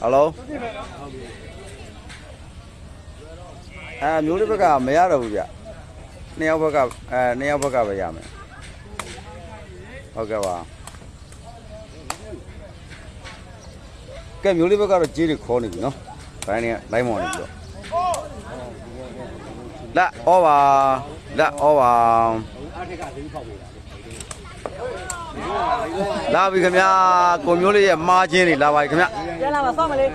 ဟယ်လိုအဲမျိုးလေးဘက်ကမရတော့ဘူးဗျနှစ်ယောက်ဘက်ကအဲနှစ်ယောက်ဘက်ကပဲရမယ်ဟုတ်ကဲ့ပါကဲမျိုးလေးဘက်ကတော့ကြေးတွေခေါ်နေပြီနော်ဘိုင်းနေလိုင်းမော်နေပြီတော့လက်ဩပါလက်ဩပါလာပြီ ခင်ဗျာကိုမျိုးလေးရဲ့မာချင်းတွေလာပါပြီခင်ဗျပြန်လာပါစောင့်မလေး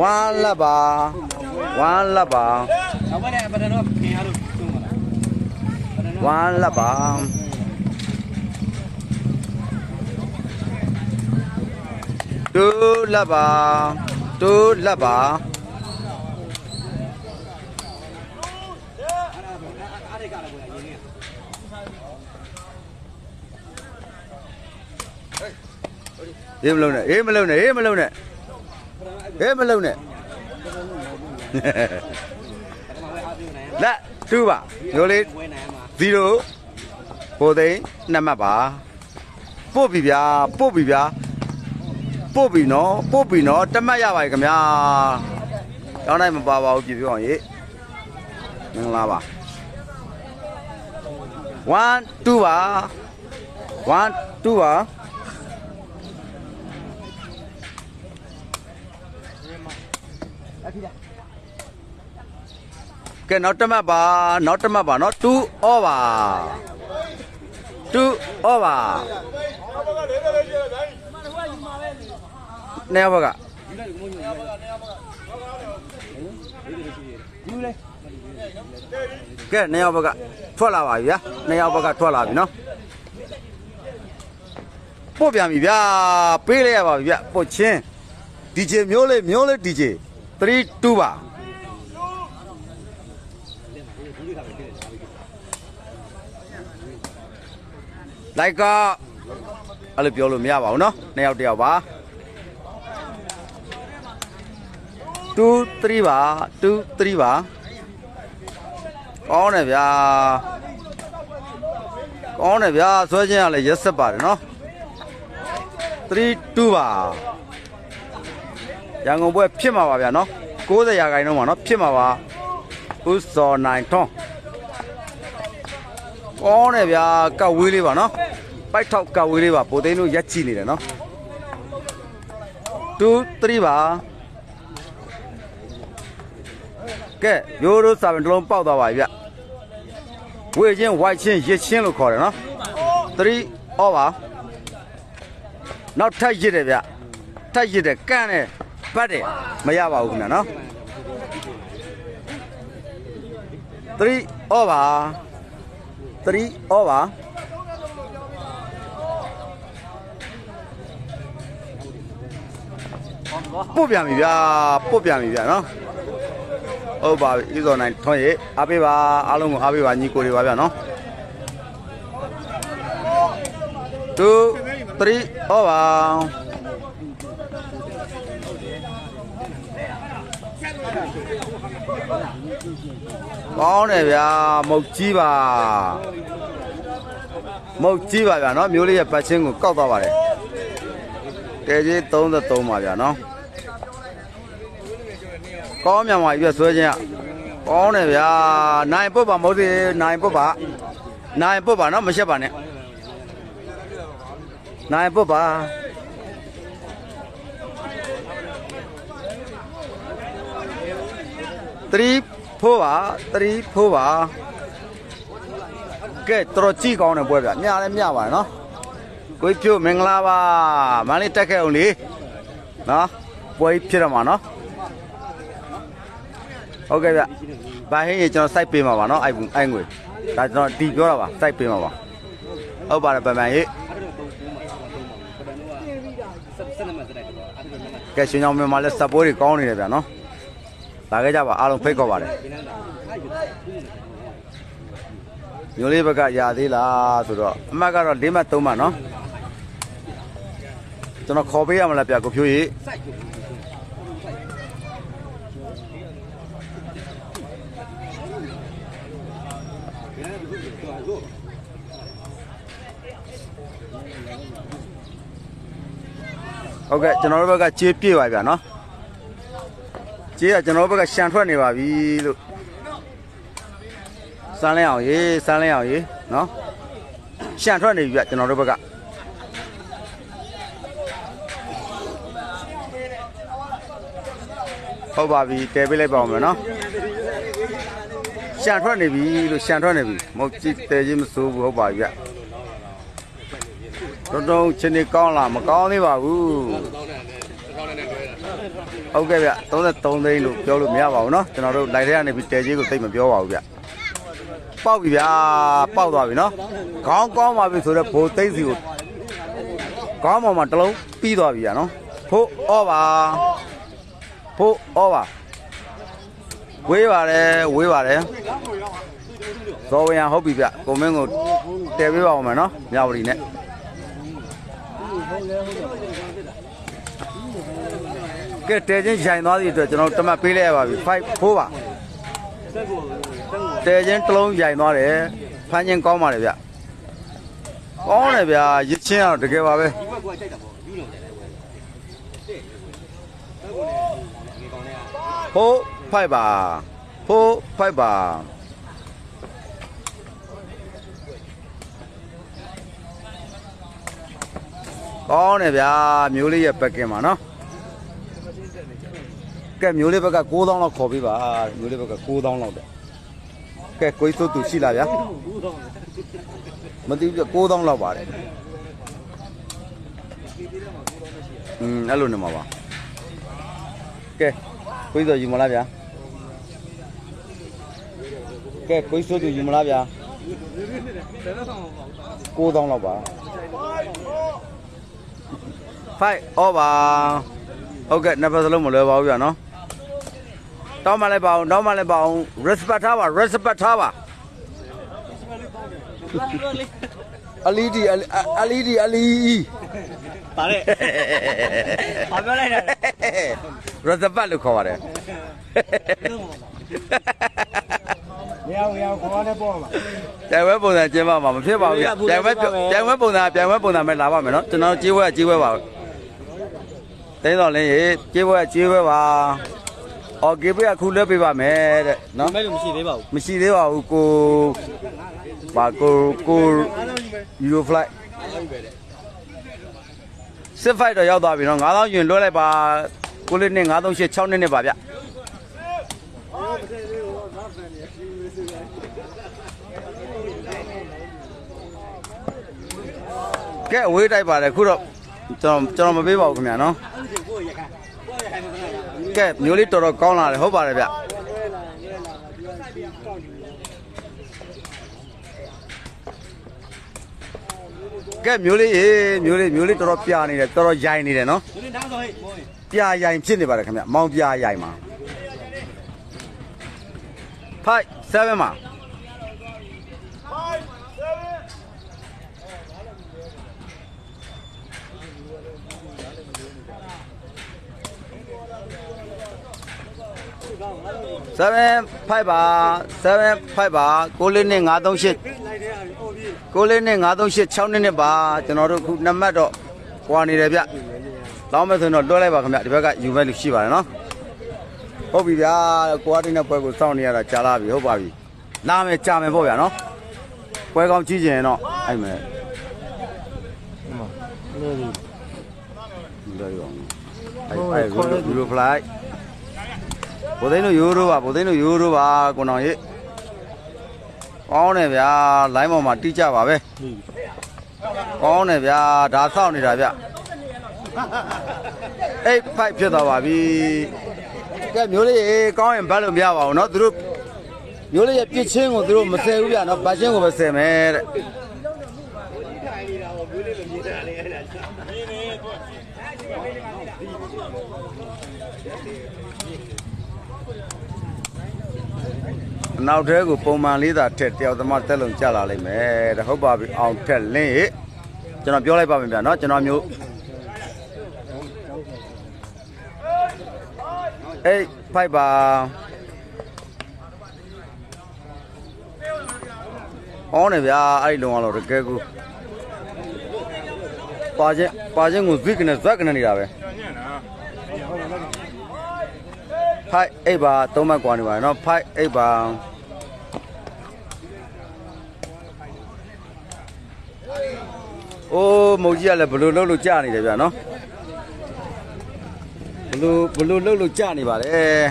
ဝမ်းလက်ပါဝမ်းလက်ပါနောက်ပိုင်းပဒတော့ခင်ရလို့သုံးပါလားဝမ်းလက်ပါတူလက်ပါတူလက်ပါ အေးမလုံးနဲ့အေးမလုံးနဲ့အေးမလုံးနဲ့အေးမလုံးနဲ့လက်တူပါမျိုးလေးဝဲနိုင်မှာ0ဟိုသိန်းနှစ်မှတ်ပါပို့ပြီဗျာပို့ပြီဗျာပို့ပြီနော်ပို့ပြီနော်တစ်မှတ်ရပါ යි ခင်ဗျာတောင်းနိုင်မပါပါဘူးပြပြအောင်ရေမင်္ဂလာပါ1 2ပါ1 2ပါ ကဲနောက်တစ်မှတ်ပါနောက်တစ်မှတ်ပါနော်2 over 2 over နေဘကယူလေကဲနေယောက်ဘက်ကထွက်လာပါပြီဗျာနေယောက်ဘက်ကထွက်လာပြီနော်ပို့ပြန်ပြီဗျာပေးလိုက်ရပါပြီဗျပို့ချင်း DJ မျိုးလေးမျိုးလေး DJ 3 2ပါ လိုက်ကအဲ့လိုပြောလို့မရပါဘူးเนาะနှစ်ယောက်တစ်ယောက်ပါ2 3ပါ2 3ပါကောင်းတယ်ဗျာကောင်းတယ်ဗျာဆွဲခြင်းကလည်းရက်ဆက်ပါတယ်เนาะ3 2ပါရန်ကုန်ပွဲဖြစ်မှာပါဗျာเนาะ90ရာခိုင်နှုန်းပါเนาะဖြစ်မှာပါဦးစော်နိုင်ထွန်း ကောင်းတယ်ဗျာကဝေးလေးပါနော်ပိုက်ထောက်ကဝေးလေးပါပိုသိန်းတို့ရက်ကြည့်နေတယ်နော်2 3ပါကဲရိုးရိုးစာပင်တစ်လုံးပေါက်သွားပါပြီဗျဝေချင်းဝိုက်ချင်းရစ်ချင်းလို့ခေါ်တယ်နော်3 over နောက်ထပ်ရစ်တယ်ဗျထပ်ရစ်တယ်ကန့်တယ်ပတ်တယ်မရပါဘူးခင်ဗျာနော်3 over 3 over ပို့ပြန်ပြီဗျာပို့ပြန်ပြီဗျာနော်ဟုတ်ပါပြီဤစောနိုင်ထွန်းရေအားပေးပါအားလုံးကိုအားပေးပါညီကိုတွေပါဗျာနော်2 3 over ကောင်းတယ်ဗျာမုတ်ကြီးပါမုတ်ကြီးပါဗျာနော်မျိုးလေးရဲ့ပတ်ချင်းကိုကောက်သွားပါတယ်တဲကြီး33ပါဗျာနော်ကောင်းမြန်ပါပြီဆွဲခြင်းကကောင်းတယ်ဗျာနိုင်ပုတ်ပါမဟုတ်သေးနိုင်ပုတ်ပါနိုင်ပုတ်ပါနော်မရှက်ပါနဲ့နိုင်ပုတ်ပါ3 4ပါ3 4ပါကဲတော်တော်ကြည့်ကောင်းတယ်ပွဲဗျမြလည်းမြပါတယ်နော်ကိုကြီးဖြိုးမင်္ဂလာပါမန်းလေးတက်ခဲ့အောင်လေနော်ပွဲကြီးဖြစ်တော့မှာနော်ဟုတ်ကဲ့ဗျဘာဟင်းကြီးကျွန်တော်စိုက်ပေးမှာပါနော်အိုက်အိုင်ငွေဒါကျွန်တော်တီပြောတာပါစိုက်ပေးမှာပါဟုတ်ပါတယ်ဗမန်ကြီးဆက်ဆက်နေမှာစတဲ့အဲ့ဒါကလည်းကဲရှင်ကြောင်မြန်မာလည်းစပိုးတွေကောင်းနေတယ်ဗျာနော် လာခဲ့ကြပါအားလုံးဖိတ်ခေါ်ပါတယ်ဒီနေ့တော့အဲ့ဒီမျိုးလေးဘက်ကရာသေးလားဆိုတော့အမှတ်ကတော့၄မှတ်၃မှတ်နော်ကျွန်တော်ခေါ်ပေးရမလားဗျကိုဖြိုးကြီးစိုက်ကြည့်ဟုတ်ကဲ့ကျွန်တော်တို့ဘက်ကကြေးပြည့်ပါဗျာနော် ကြေးကကျွန်တော်တို့ဘက်ကရှန်ထွက်နေပါပြီလို့စမ်းလဲအောင်ရေးစမ်းလဲအောင်ရေးနော်ရှန်ထွက်နေပြီဗျကျွန်တော်တို့ဘက်ကဟုတ်ပါပြီတဲပေးလိုက်ပါအောင်မယ်နော်ရှန်ထွက်နေပြီလို့ရှန်ထွက်နေပြီမဟုတ်ကြည့်တဲချင်းမစိုးဘူးဟုတ်ပါပြီဗျတော်တော်ချင်းနေကောင်းလားမကောင်းသေးပါဘူး ဟုတ်ကဲ့ဗျ33သိန်းလို့ပြောလို့မရပါဘူးเนาะကျွန်တော်တို့လိုက်ထဲကနေပြီးတဲကြီးကိုသိမ့်မပြောပါဘူးဗျပေါက်ပြီဗျာပေါက်သွားပြီเนาะခေါင်းကောင်းပါပြီဆိုတော့ဘိုးသိမ့်စီကိုခေါင်းပေါ်မှာတစ်လုံးပြီးသွားပြီဗျာเนาะဖို့ဩပါဖို့ဩပါဝေးပါတယ်ဝေးပါတယ်ဇော်ဝရံဟုတ်ပြီဗျကိုမင်းကိုတဲပေးပါအောင်မယ်เนาะမြဝတီနဲ့ ကဲတဲချင်းရိုင်သွားသည့်အတွက်ကျွန်တော်တမတ်ပေးလိုက်ရပါပြီ5 4ပါတဲချင်းတစ်လုံးရိုင်သွားတယ်ဖမ်းချင်းကောင်းပါလေဗျကောင်းတယ်ဗျာရစ်ချင်းကတော့တကယ်ပါပဲဒီဘက်ကကြိုက်တာပေါ့ယူလို့တယ်တဲ့တဲ့ဘက်ကနေကောင်းနေရ4 5ပါ4 5ပါကောင်းတယ်ဗျာမျိုးလေးရဲ့ပက်ကင်ပါနော် ကဲမျိုးလေးဘက်က9000လောက်ခေါ်ပေးပါမျိုးလေးဘက်က9000လောက်တဲ့ကဲကိုယ်စိုးသူရှိလားဗျာဘူးတော့မသိဘူးပြ9000လောက်ပါတယ်อืมအဲ့လိုနေမှာပါကဲကိုယ်စိုးယူမလားဗျာကဲကိုယ်စိုးသူယူမလားဗျာ9000လောက်ပါဖိုက်ဩပါဟုတ်ကဲ့နှစ်ပတ်စလုံးမလွယ်ပါဘူးဗျာနော် တောင်းမလိုက်ပါအောင်တောင်းမလိုက်ပါအောင် respect ထားပါ respect ထားပါအလီဒီအလီဒီအလီပါတဲ့ဘာပြောလိုက်တာရဇပတ်လို့ခေါ်ပါတယ်မရဘူးရခေါ်ရတဲ့ပေါ့ပါပြိုင်ပွဲပုံစံကျင်းပမှာမဖြစ်ပါဘူးပြိုင်ပွဲပြိုင်ပွဲပုံစံပြိုင်ပွဲပုံစံပဲလာပါမယ်နော်ကျွန်တော်ကြေးပွဲကြေးပွဲပါတင်းတော်လင်းရေကြေးပွဲကြေးပွဲပါ အော်ကေပေးအခုလွှဲပေးပါမယ်တဲ့နော်မဲလို့မရှိသေးပါဘူးမရှိသေးပါဘူးကိုပါကိုကိုယူရိုဖလိုက်စစ်ဖိုက်တော့ရောက်သွားပြီနော်9000ယူလွှဲလိုက်ပါကိုလေးနဲ့9386 6နှစ်နဲ့ပါဗျကဲအဝေးတိုက်ပါတယ်ခုတော့ကျွန်တော်ကျွန်တော်မပေးပါဘူးခင်ဗျာနော် ကိုရခိုင်ကိုရခိုင်မ ကနာကဲမျိုးလေးတော်တော်ကောင်းလာတယ်ဟုတ်ပါတယ်ဗျကဲမျိုးလေးရေမျိုးလေးမျိုးလေးတော်တော်ပြနေတယ်တော်တော်ရိုင်နေတယ်နော်ဒီနေ့နောက်တော့ဟဲ့မောင်ပြရိုင်ဖြစ်နေပါတယ်ခင်ဗျမောင်ပြရိုင်မှာဖိုက်7မှာ 7 5ပါ7 5ပါ6လေးနဲ့938လိုက်တဲ့ဟိုပြီးကိုလေးနဲ့938 6နှစ်နဲ့ပါကျွန်တော်တို့ခုနံပါတ်တော့ဟွာနေတယ်ဗျလောင်းမဲ့ဆိုရင်တော့လွှဲလိုက်ပါခင်ဗျဒီဘက်ကယူမဲ့လူရှိပါတယ်နော်ဟုတ်ပြီဗျာကိုအားတင်းတဲ့ပွဲကိုစောင့်နေရတာကြာလာပြီဟုတ်ပါပြီလာမယ်ကြာမယ်ပေါ့ဗျာနော်ပွဲကောင်းကြည့်ကျင်ရင်တော့အဲ့မယ်လို့ဒီလွှဲရောအဲ့အဲ့ယူရိုဖလိုက် ဘိုသိန်းတို့ယူရိုပါဘိုသိန်းတို့ယူရိုပါကိုနောင်ရေကောင်းတယ်ဗျာလိုင်းပေါ်မှာတိကျပါပဲ ကောင်းတယ်ဗျာဒါစောင့်နေတာဗျအိတ်ဖိုက်ဖြစ်သွားပါပြီကဲမျိုးလေးရေကောင်းရင်ဘတ်လို့မရပါဘူးเนาะသူတို့မျိုးလေးရဲ့ပြစ်ချင်းကိုသူတို့မဆယ်ဘူးဗျာเนาะဘတ်ချင်းကိုပဲဆယ်မယ်တဲ့ နောက်ထဲကိုပုံမှန်လေးသာထက်တယောက်သမားတက်လုံးကြလာလိမ့်မယ်တဲ့ဟုတ်ပါပြီအောင်ထက်လင်းရေကျွန်တော်ပြောလိုက်ပါမယ်ဗျာเนาะကျွန်တော်မျိုးအေးဖိုက်ပါအောင်းနေဗျာအဲ့ဒီလုံအောင်တော့တကယ်ကိုပါချင်းပါချင်းကိုဇိကနေဇက်ကနေနေတာပဲ ဖိုက်အိတ်ပါသုံးမှတ်กว่าနေပါတယ်နော်ဖိုက်အိတ်ပါအိုးမုတ်ကြီးကလည်းဘလို့လှုပ်လို့ကြာနေတယ်ဗျာနော်ဘလို့ဘလို့လှုပ်လို့ကြာနေပါတယ်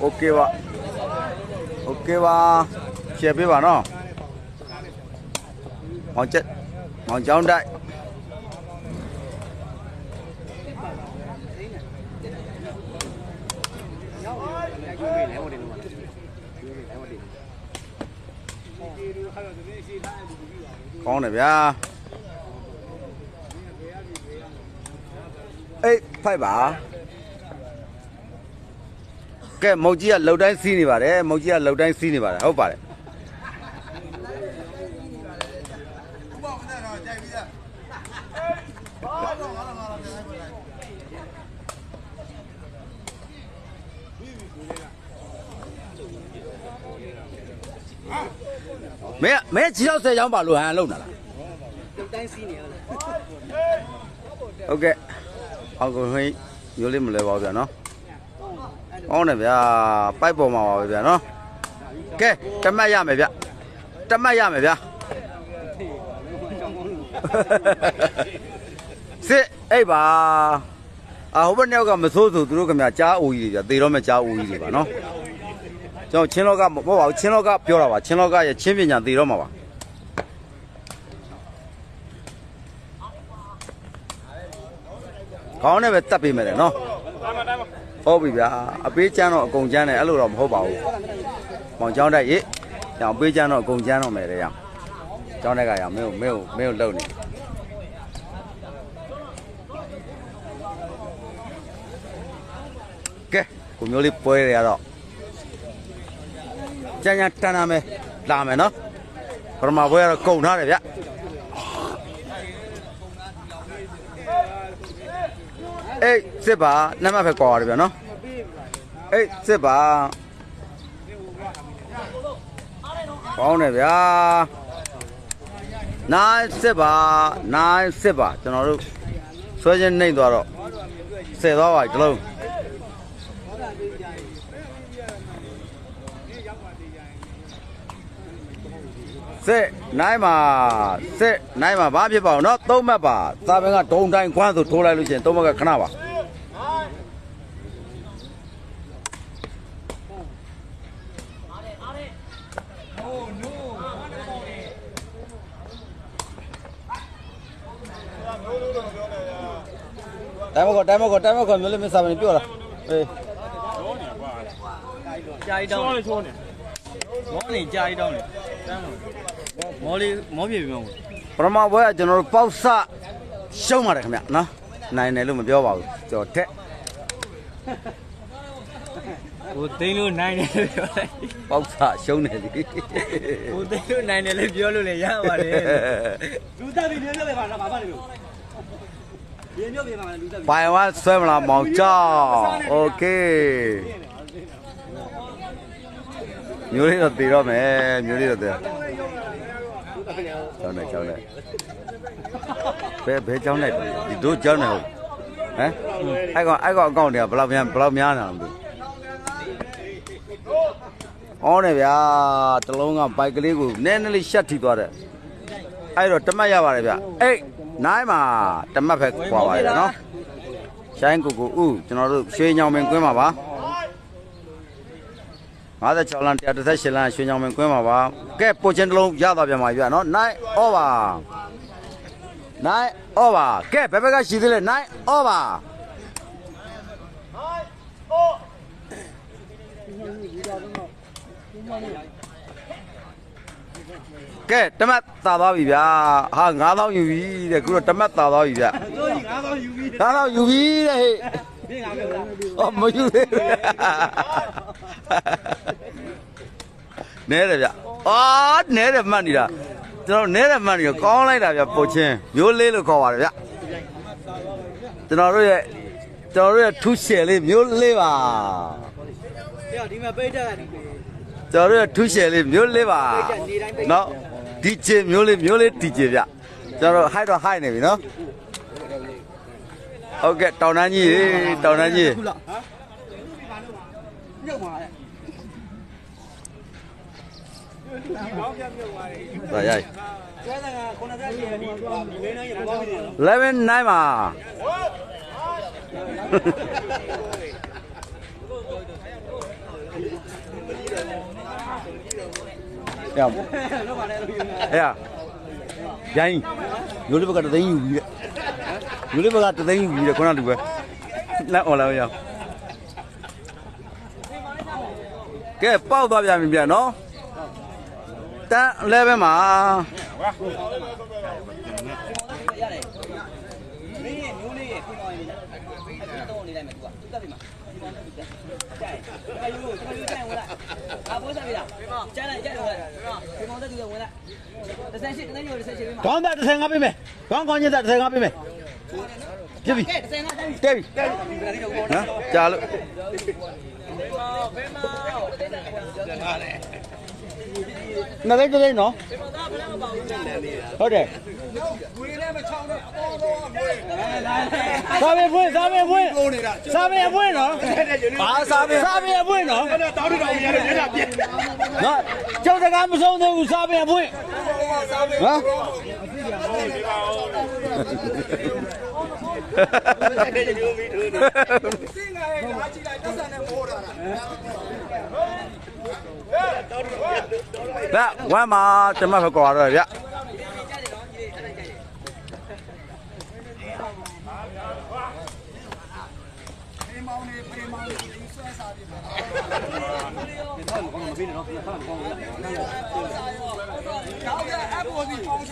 โอเคပါโอเคပါရှယ်ပေးပါနော်မောင်ချက်မောင်ကျောင်းတိုက် ကောင်းတယ်ဗျာအေးဖိုက်ပါကဲမုတ်ကြီးကလှုပ်တိုင်းစီးနေပါတယ်မုတ်ကြီးကလှုပ်တိုင်းစီးနေပါတယ်ဟုတ်ပါတယ် မင်းမင်းကြီးတော့ဆယ်ချောင်းပါလို့ဟန်လုံတာလားတိုင်းစီးနေရလားဟုတ်ကဲ့အောက်ကိုဟိမျိုးလေးမလဲပါဘူးဗျာနော်ကောင်းတယ်ဗျာပိုက်ပေါ်မှာပါပဲဗျာနော်ကဲတမတ်ရမယ်ဗျတမတ်ရမယ်ဗျာစစ်အိပ်ပါအာဟိုဘက်နှစ်ယောက်ကမစိုးဆိုသူတို့ကမြကြားအိုကြီးတွေဗျာသေတော့မကြားအိုကြီးတွေပါနော် ကျွန်တော်ချင်းလောကမဟုတ်ပါဘူးချင်းလောကပြောတာပါချင်းလောကရဲ့ချင်းပညာသေတော့မှာပါခေါင်းနဲ့ပဲတတ်ပေးမယ်လေနော်ဟုတ်ပြီဗျာအပေးချမ်းတော့အကုန်ချမ်းတယ်အဲ့လိုတော့မဟုတ်ပါဘူးမောင်ကျောင်းတက်ရေကျောင်းပေးချမ်းတော့အကုန်ချမ်းတော့မယ်တဲ့ရောင်ကျောင်းတက်ကရောင်မင်းကိုမင်းကိုမင်းကိုလှုပ်နေကဲကိုမျိုးလေးပွဲရတော့ ကျန်ကျန်တန်းနာမယ်လာမယ်နော်ပရမပွဲကတော့ကုန်ထားတယ်ဗျအေးစစ်ပါနမဖက်ကွာရတယ်ဗျာနော်အေးစစ်ပါကောင်းတယ်ဗျာနိုင်စစ်ပါနိုင်စစ်ပါကျွန်တော်တို့ဆွဲချင်းနှိမ့်သွားတော့ဆယ်သွားပါဒီလုံး စစ်နိုင်ပါစစ်နိုင်ပါဘာဖြစ်ပါအောင်နော်သုံးမှတ်ပါသာပင်ကဒုံတိုင်းခွန်းဆိုထိုးလိုက်လို့ရှိရင်သုံးမှတ်ကခဏပါတိုင်မကောတိုင်မကောတိုင်မကောမျိုးလေးမစားမနေပြောတာအေးကြာကြီးတောင်းနေချိုးနေမောင်းနေကြာကြီးတောင်းနေတမ်းမလို့ မောပြေပြီမော ပရမဘွဲကကျွန်တော်တို့ပေါက်ဆရှုံးပါတယ်ခင်ဗျနော်နိုင်တယ်လို့မပြောပါဘူးကျွန်တော်တက် ဟိုသိန်းလို့နိုင်တယ်လို့ပြောလိုက် ပေါက်ဆရှုံးတယ်ဒီ ဟိုသိန်းလို့နိုင်တယ်လို့ပြောလို့လည်းရပါတယ်လူသားတွေမျိုးမျိုးပဲပါလားဘာမှမလို့ရေမျိုးပြေပါလားလူသား ပိုင်ဝါဆွဲမလားမောင်ကြောက်โอเคမျိုးလေးတော့တည်တော့မယ်မျိုးလေးတော့တည် ကျောင်းလိုက်ကျောင်းလိုက်ဘယ်ဘယ်ကျောင်းလိုက်ဒီတို့ကျောင်းနေဟုတ်ဟမ်အဲ့ကောင်အဲ့ကောင်အကောင့်တွေကဘယ်လောက်များဘယ်လောက်များနေတာမသိဘူးအော်နေဗျာတလုံးကဘိုက်ကလေးကိုနည်းနည်းလေးရှက်ထိသွားတယ်အဲ့တော့တမတ်ရပါတယ်ဗျအေးနိုင်မှာတမတ်ပဲခွာပါတယ်နော်ရှိုင်းကိုကိုဥကျွန်တော်တို့ရွှေညောင်ပင်ကွင်းပါပါ 56လမ်း138လမ်းရွှေညောင်ပင်ကွင်းပါပါကဲပိုချင်းတလုံးရသွားပြန်ပါပြီဗျနော်နိုင်ဩပါနိုင်ဩပါကဲဘယ်ဘက်ကရှိသေးလဲနိုင်ဩပါကဲတမတ်တာသွားပြီဗျာဟာ9000ယူပြီတဲ့ခုတော့တမတ်တာသွားပြီဗျတို့ကြီး9000ယူပြီး9000ယူပြီတဲ့ဟေ့ပြင်ငါပြောအော်မယူသေးဘူး နဲတယ်ဗျအာနဲတယ်မှတ်နေတာကျွန်တော်နဲတယ်မှတ်နေကောင်းလိုက်တာဗျပုတ်ချင်းမျိုးလေးလို့ခေါ်ပါတယ်ဗျကျွန်တော်တို့ရဲ့ကျွန်တော်တို့ရဲ့ထူးရှယ်လေးမျိုးလေးပါတဲ့ဒီမှာပိတ်တက်ကဒီကျွန်တော်တို့ရဲ့ထူးရှယ်လေးမျိုးလေးပါပိတ်တက်နေတိုင်းပိတ်နော်ဒီဂျင်မျိုးလေးမျိုးလေးဒီဂျင်ဗျကျွန်တော်တို့ high တော့ high နေပြီနော်ဟုတ်ကဲ့တောင်တန်းကြီးတောင်တန်းကြီးခုလားဟ မ်မြုပ်ပါလေဒါရိုက်ကျဲတဲ့ကခုနကတည်းကဒီမင်းနိုင်ရဘာဖြစ်နေလဲ11 9ပါရအောင်လောက်ပါလေလို့ပြောနေအေးရရိုင်းရိုးလေးဘက်ကတသိန်းယူပြီးတဲ့ရိုးလေးဘက်ကတသိန်းယူပြီးတဲ့ခုနလူပဲလက်អော်လာရအောင် ကဲပေါက်သွားပြန်ပြီပြန်နော်တန်း11မှာရတယ်မင်းရဲ့မျိုးလေးရဲ့ပြင်ပေါ်နေတယ်အဲ့တော့နေလိုက်မယ်သူကသူတက်ပြီမှာဒီပေါ်တက်ပြီကျဲအယူကျွန်တော်ယူကျဲဝင်လာအပိုးဆက်ပြီလားကျဲလိုက်ကျဲလိုက်ပြင်ပေါ်တက်သူဝင်လာတစ်ဆယ်ရှိတနေ့ညိုတစ်ဆယ်ရှိပြီမှာခေါင်းသား35ပေးမယ်ခေါင်းကောင်းညက်သား35ပေးမယ်ပြပြီကဲတစ်ဆယ်ငါတက်ပြီတဲပြီတက်ပြီဒီလိုပေါ်နော်ကြာလို့ဘယ်မှာဘယ်မှာပြောတာလေ နှစ်သိန်းတစ်သိန်းနော်ဟုတ်တယ်စားမေဖွင့်စားမေဖွင့်စားမေဖွင့်နော်ဘာစားမေစားမေဖွင့်နော်တောင်းတတောင်းမရတဲ့ညနာပြည့်နော်ကျောင်းစကားမဆုံးသေးဘူးစားမေဖွင့်နော် ဒါဝမ်းမှာတမတ်ဖကွာတော့ဗျ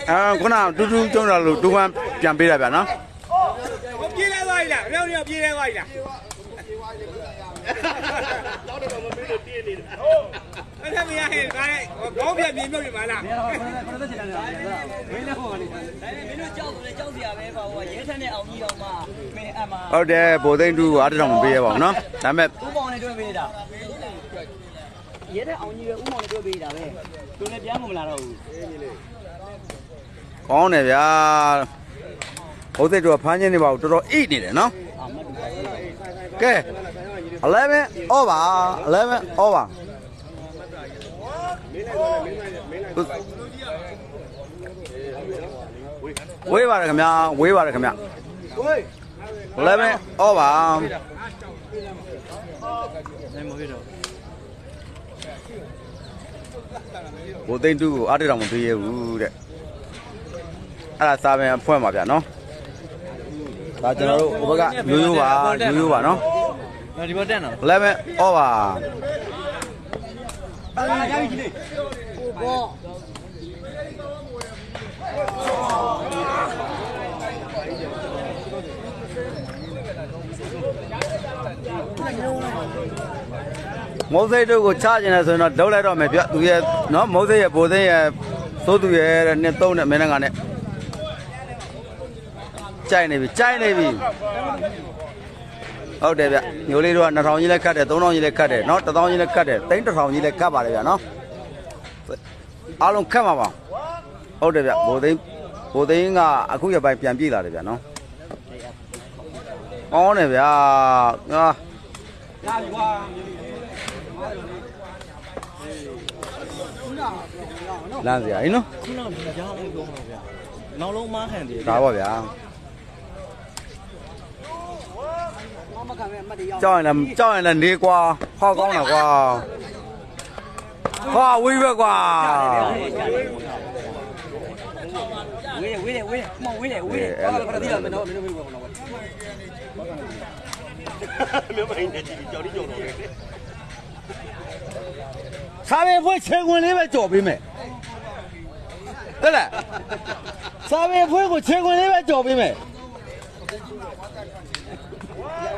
အဲခုနတူတူကျုံတာလို့တူဝမ်းပြန်ပေးတာဗျာနော်ပြေးလဲသွားပြီလားအမြောက်ကြီးပြေးလဲသွားပြီလားတောင်းတတောင်းမပြေးလို့ပြေးနေတာဟုတ် အဲ့ဒါမရဟဲ့ဒါနဲ့ခေါင်းပြပြေးမြုပ်ပြီမလားဘယ်တော့ချက်တယ်လဲမင်းလည်းဟောနေတယ်မင်းတို့ကြောက်တယ်ကြောက်စရာပဲပါဟိုရဲထက်နဲ့အောင်ကြီးတော့မှမင်းအမှဟုတ်တယ်ဗိုလ်သိန်းတူအားတစ်ထောင်မပေးရပါဘူးနော်ဒါပေမဲ့ဥမောင်နဲ့တွေ့ပေးတာရဲတဲ့အောင်ကြီးပဲဥမောင်နဲ့တွေ့ပေးတာပဲသူလည်းပြန်မမလာတော့ဘူးကောင်းတယ်ဗျာဗိုလ်သိန်းတူကဖမ်းခြင်းနေပါဘူးတော်တော်အိနေတယ်နော်အာမတ်တူပါကဲ11 over 11 over ဝေးပါတယ်ခင်ဗျာဝေးပါတယ်ခင်ဗျာ11 over ဘိုသိန်းတူကိုအားတတောင်မပေးရဘူးတဲ့အဲ့ဒါစာပင်ဖွင့်ပါဗျာနော်ဒါကျွန်တော်တို့ဟိုဘက်ကရိုးရိုးပါရိုးရိုးပါနော်ဒီပေါ်တက်နော်11 over အာရပြီကြီးလေးဘောမုံစိတ်တို့ကိုချကျင်တယ်ဆိုရင်တော့ဒုတ်လိုက်တော့မယ်ပြသူရဲ့နော်မုံစိတ်ရဲ့ဘိုသိန်းရဲ့သိုးသူရဲ့တဲ့နှစ်သုံးနဲ့မင်းနဲ့ကနဲ့ကြိုက်နေပြီကြိုက်နေပြီ ဟုတ်တယ်ဗျညိုလေးတို့က2000ကြီးလည်းခတ်တယ်3000ကြီးလည်းခတ်တယ်နော်1000ကြီးလည်းခတ်တယ်3000ကြီးလည်းခတ်ပါတယ်ဗျနော်အားလုံးခတ်မှာပါဟုတ်တယ်ဗျဘိုသိန်းဘိုသိန်းကအခုရပိုင်းပြန်ပြေးလာတယ်ဗျနော်ကောင်းတယ်ဗျာအာရပြီကွာလမ်းစရာဟင်နော်ခုနကကြောင်းအောင်ပြောမှာဗျာနောက်လုံးမခံတယ်ဒါပါဗျာ မခံမဲ့အမတ်တရကြောက်ရင်လည်းကြောက်ရင်လည်းနေကွာဟောကောင်းတာကွာဟာဝိဘက်ကွာဝေးဝေးဝေးမဝေးလေဝေးဘာလို့ခ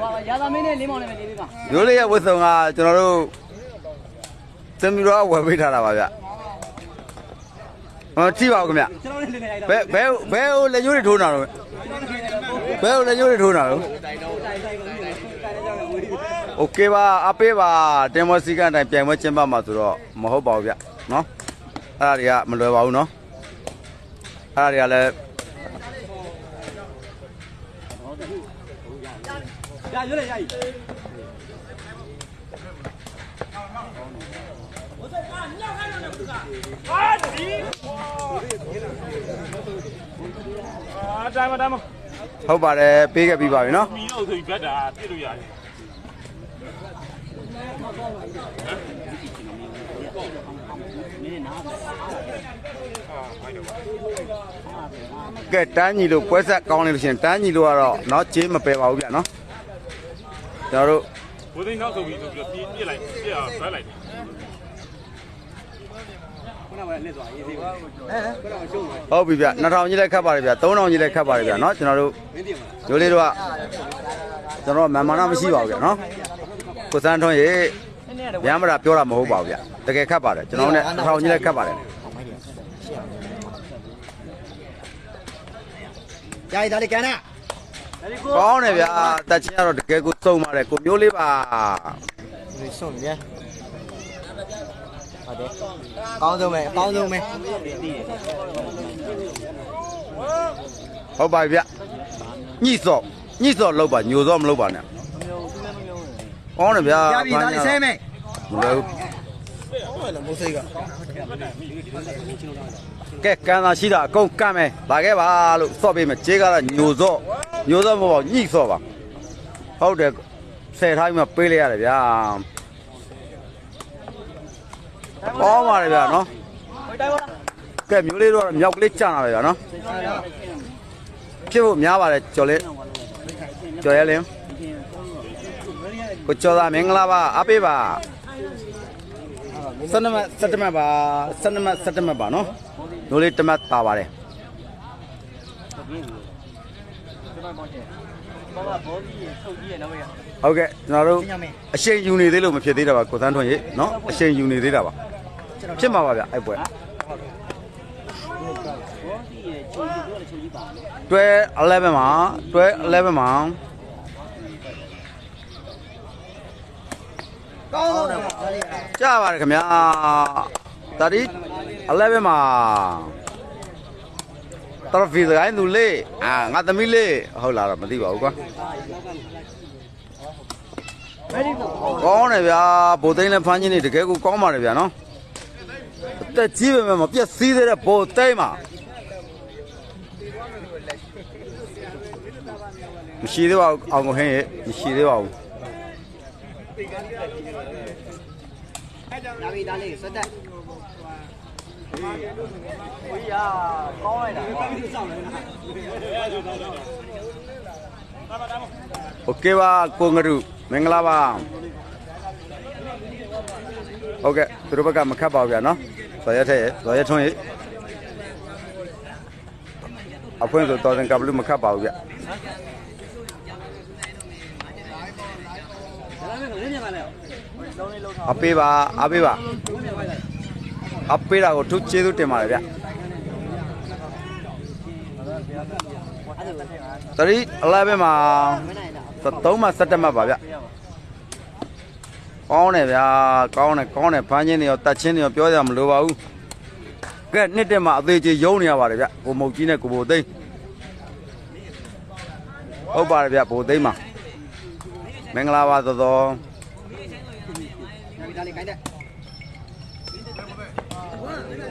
ရတိလာမနော်မင်းတို့ဝေးဘောနော် မြို့မိုင်းနဲ့ဒီကြော်ဒီကြော်တော့လေ စာပေဖွဲ့ချေခွင်လေးပဲကြော်ပေးမယ်ဟုတ်လားစာပေဖွဲ့ကိုချေခွင်လေးပဲကြော်ပေးမယ် ရသာမင်းနဲ့လင်းမောင်နဲ့နေပြီပါ ရိုးလေးရဲ့ဝတ်စုံကကျွန်တော်တို့သင်္မီတော်ဝယ်ပေးထားတာပါဗျဟောကြည့်ပါဦးခင်ဗျ ကျွန်တော်လည်းလင်းနေလိုက်တော့ ဘယ်ဘယ်ဘယ်ဟိုလက်ညှိုးတွေထိုးနေတာတော့ဘယ်ဟိုလက်ညှိုးတွေထိုးနေတာတော့ တိုင်တော့တိုင်တိုင်ကိုတိုင်တိုင်ကြောင်းလည်းဝေး โอเคပါအပေးပါတင်မောစီကန်တိုင်းပြိုင်ပွဲကျင်းပမှာဆိုတော့မဟုတ်ပါဘူးဗျနော်အဲ့ဒါတွေကမလွယ်ပါဘူးနော်အဲ့ဒါတွေကလည်း ရရွေးလေရည် အာတိုင်းမတိုင်းမ ဟုတ်ပါတယ်ပေးခဲ့ပြီးပါပြီနော် မီတော့ဆိုပြီးဘက်တာပြစ်လို့ရတယ် ကဲတန်းညီလို့ပွဲဆက်ကောင်းနေလို့ရှရင်တန်းညီလို့ကတော့เนาะကြေးမပယ်ပါဘူးဗျာเนาะ ကျွန်တော်တို့ ဘိုးသိန်းနောက်ဆိုပြီးဆိုပြီးပြစ်ပြစ်လိုက်ပြစ်အောင်ဆွဲလိုက် ခုနကလည်းလက်သွားရေးသေးပါဟဲ့ခုနကရှုံးသွား ဟုတ်ပြီဗျ2000ကြီးလည်းခတ်ပါတယ်ဗျ3000ကြီးလည်းခတ်ပါတယ်ဗျเนาะကျွန်တော်တို့ မင်းတင်မလား ဂျိုးလေးတို့ကကျွန်တော်မာမာနာမရှိပါဘူးဗျเนาะကိုစန်းထွန်းရေရမ်းမတာပြောတာမဟုတ်ပါဘူးဗျတကယ်ခတ်ပါတယ်ကျွန်တော်တို့နဲ့2000ကြီးလည်းခတ်ပါတယ် ကြာရည်ဒါလေးကန်နာ ကောင်းတယ်ဗျတက်ချင်းကတော့တကယ်ကိုစုံပါတယ်ကိုမျိုးလေးပါဒီဆုံးရဟုတ်တယ်ကောင်းဆုံးပဲအကောင်းဆုံးပဲဟုတ်ပါပြီဗျညှိစော့ညှိစော့လောက်ပါညိုစော့မလောက်ပါနဲ့ကောင်းတယ်ဗျကြာပြီဒါလေးဆဲမယ်မလို့ဟုတ်လားမိုးစိတ်ကကဲကန်သာရှိတာအကုန်ကမ်းမယ်လာခဲ့ပါလို့စော့ပေးမယ်ကြေးကတော့ညိုစော့ညိုစော့ မဟုတ်ပါဘူးညှိစော့ပါဟုတ်တယ်ဆယ်ထားပြီးမှပေးလိုက်ရတယ်ဗျာကောင်းပါတယ်ဗျာနော်ကဲမျိုးလေးတော့မြောက်ကလေးကြာတာပဲဗျာနော်ဖြစ်ဖို့များပါတယ်ကျော်လေးကျော်ရဲလင်းကိုကျော်သားမင်္ဂလာပါအားပေးပါစနမစတမပါစနမစတမပါနော်မျိုးလေးတမတ်ပါပါတယ် ဘောကဘောကြီးရေထုတ်ကြီးရေနောက်ရဟုတ်ကဲ့ကျွန်တော်တို့ညမယ်အရှိန်ယူနေသေးလို့မဖြစ်သေးတာပါကိုသန်းထွန်းရေနော်အရှိန်ယူနေသေးတာပါဖြစ်မှာပါဗျအဲ့ပွဲဘောကြီးရေချုပ်ကြီးပြောတယ်ချုပ်ကြီးပါနော်တွဲ11မှာတွဲ11မှာကောင်းတယ်ဒါလေးကြပါတယ်ခင်ဗျာတာဒီ11မှာ တရဖီစကိုင်းသူလေးအာငါသမီးလေးဟုတ်လားတော့မသိပါဘူးကွာကောင်းတယ်ဗျာဘိုသိန်းလည်းဖမ်းချင်းနေတကယ်ကိုကောင်းပါတယ်ဗျာနော်အသက်ကြီးပဲမပြက်စီးသေးတဲ့ဘိုသိန်းမှာမရှိသေးပါဘူးအောင်ကိုဟင်းရေမရှိသေးပါဘူးဒါပြီဒါလေးစက်တက် ကိုကြီးอ่ะကောင်းလိုက်တာဘာလို့စောင့်လဲ โอเคပါကိုငရုမင်္ဂလာပါဟုတ်ကဲ့သူတို့ဘက်ကမခတ်ပါဘူးဗျာနော်ဇော်ရက်ထက်ရဇော်ရက်ထွန်းရအဖွင့်ဆိုတော်စင်ကပ်လို့မခတ်ပါဘူးဗျ ဒါလည်းဝင်းမြန်ပါလေလုံးလေးလုံးထား အပေးပါအပေးပါ ဝင်းမြန်ပါလေ အပေးတာကိုသူကျေးဇူးတင်ပါတယ်ဗျတရီ11မှာမနိုင်လား3မှာ17မှတ်ပါဗျကောင်းတယ်ဗျာကောင်းတယ်ကောင်းတယ်ဖမ်းချင်းတွေရောတတ်ချင်းတွေရောပြောကြမလိုပါဘူးကဲနှစ်တက်မှာအသေးကြီးယုံနေရပါတယ်ဗျကိုမုတ်ကြီးနဲ့ကိုဘိုသိန်းဟုတ်ပါတယ်ဗျဘိုသိန်းမှာမင်္ဂလာပါသောသောဒါပြီဒါလေး ကန်တက်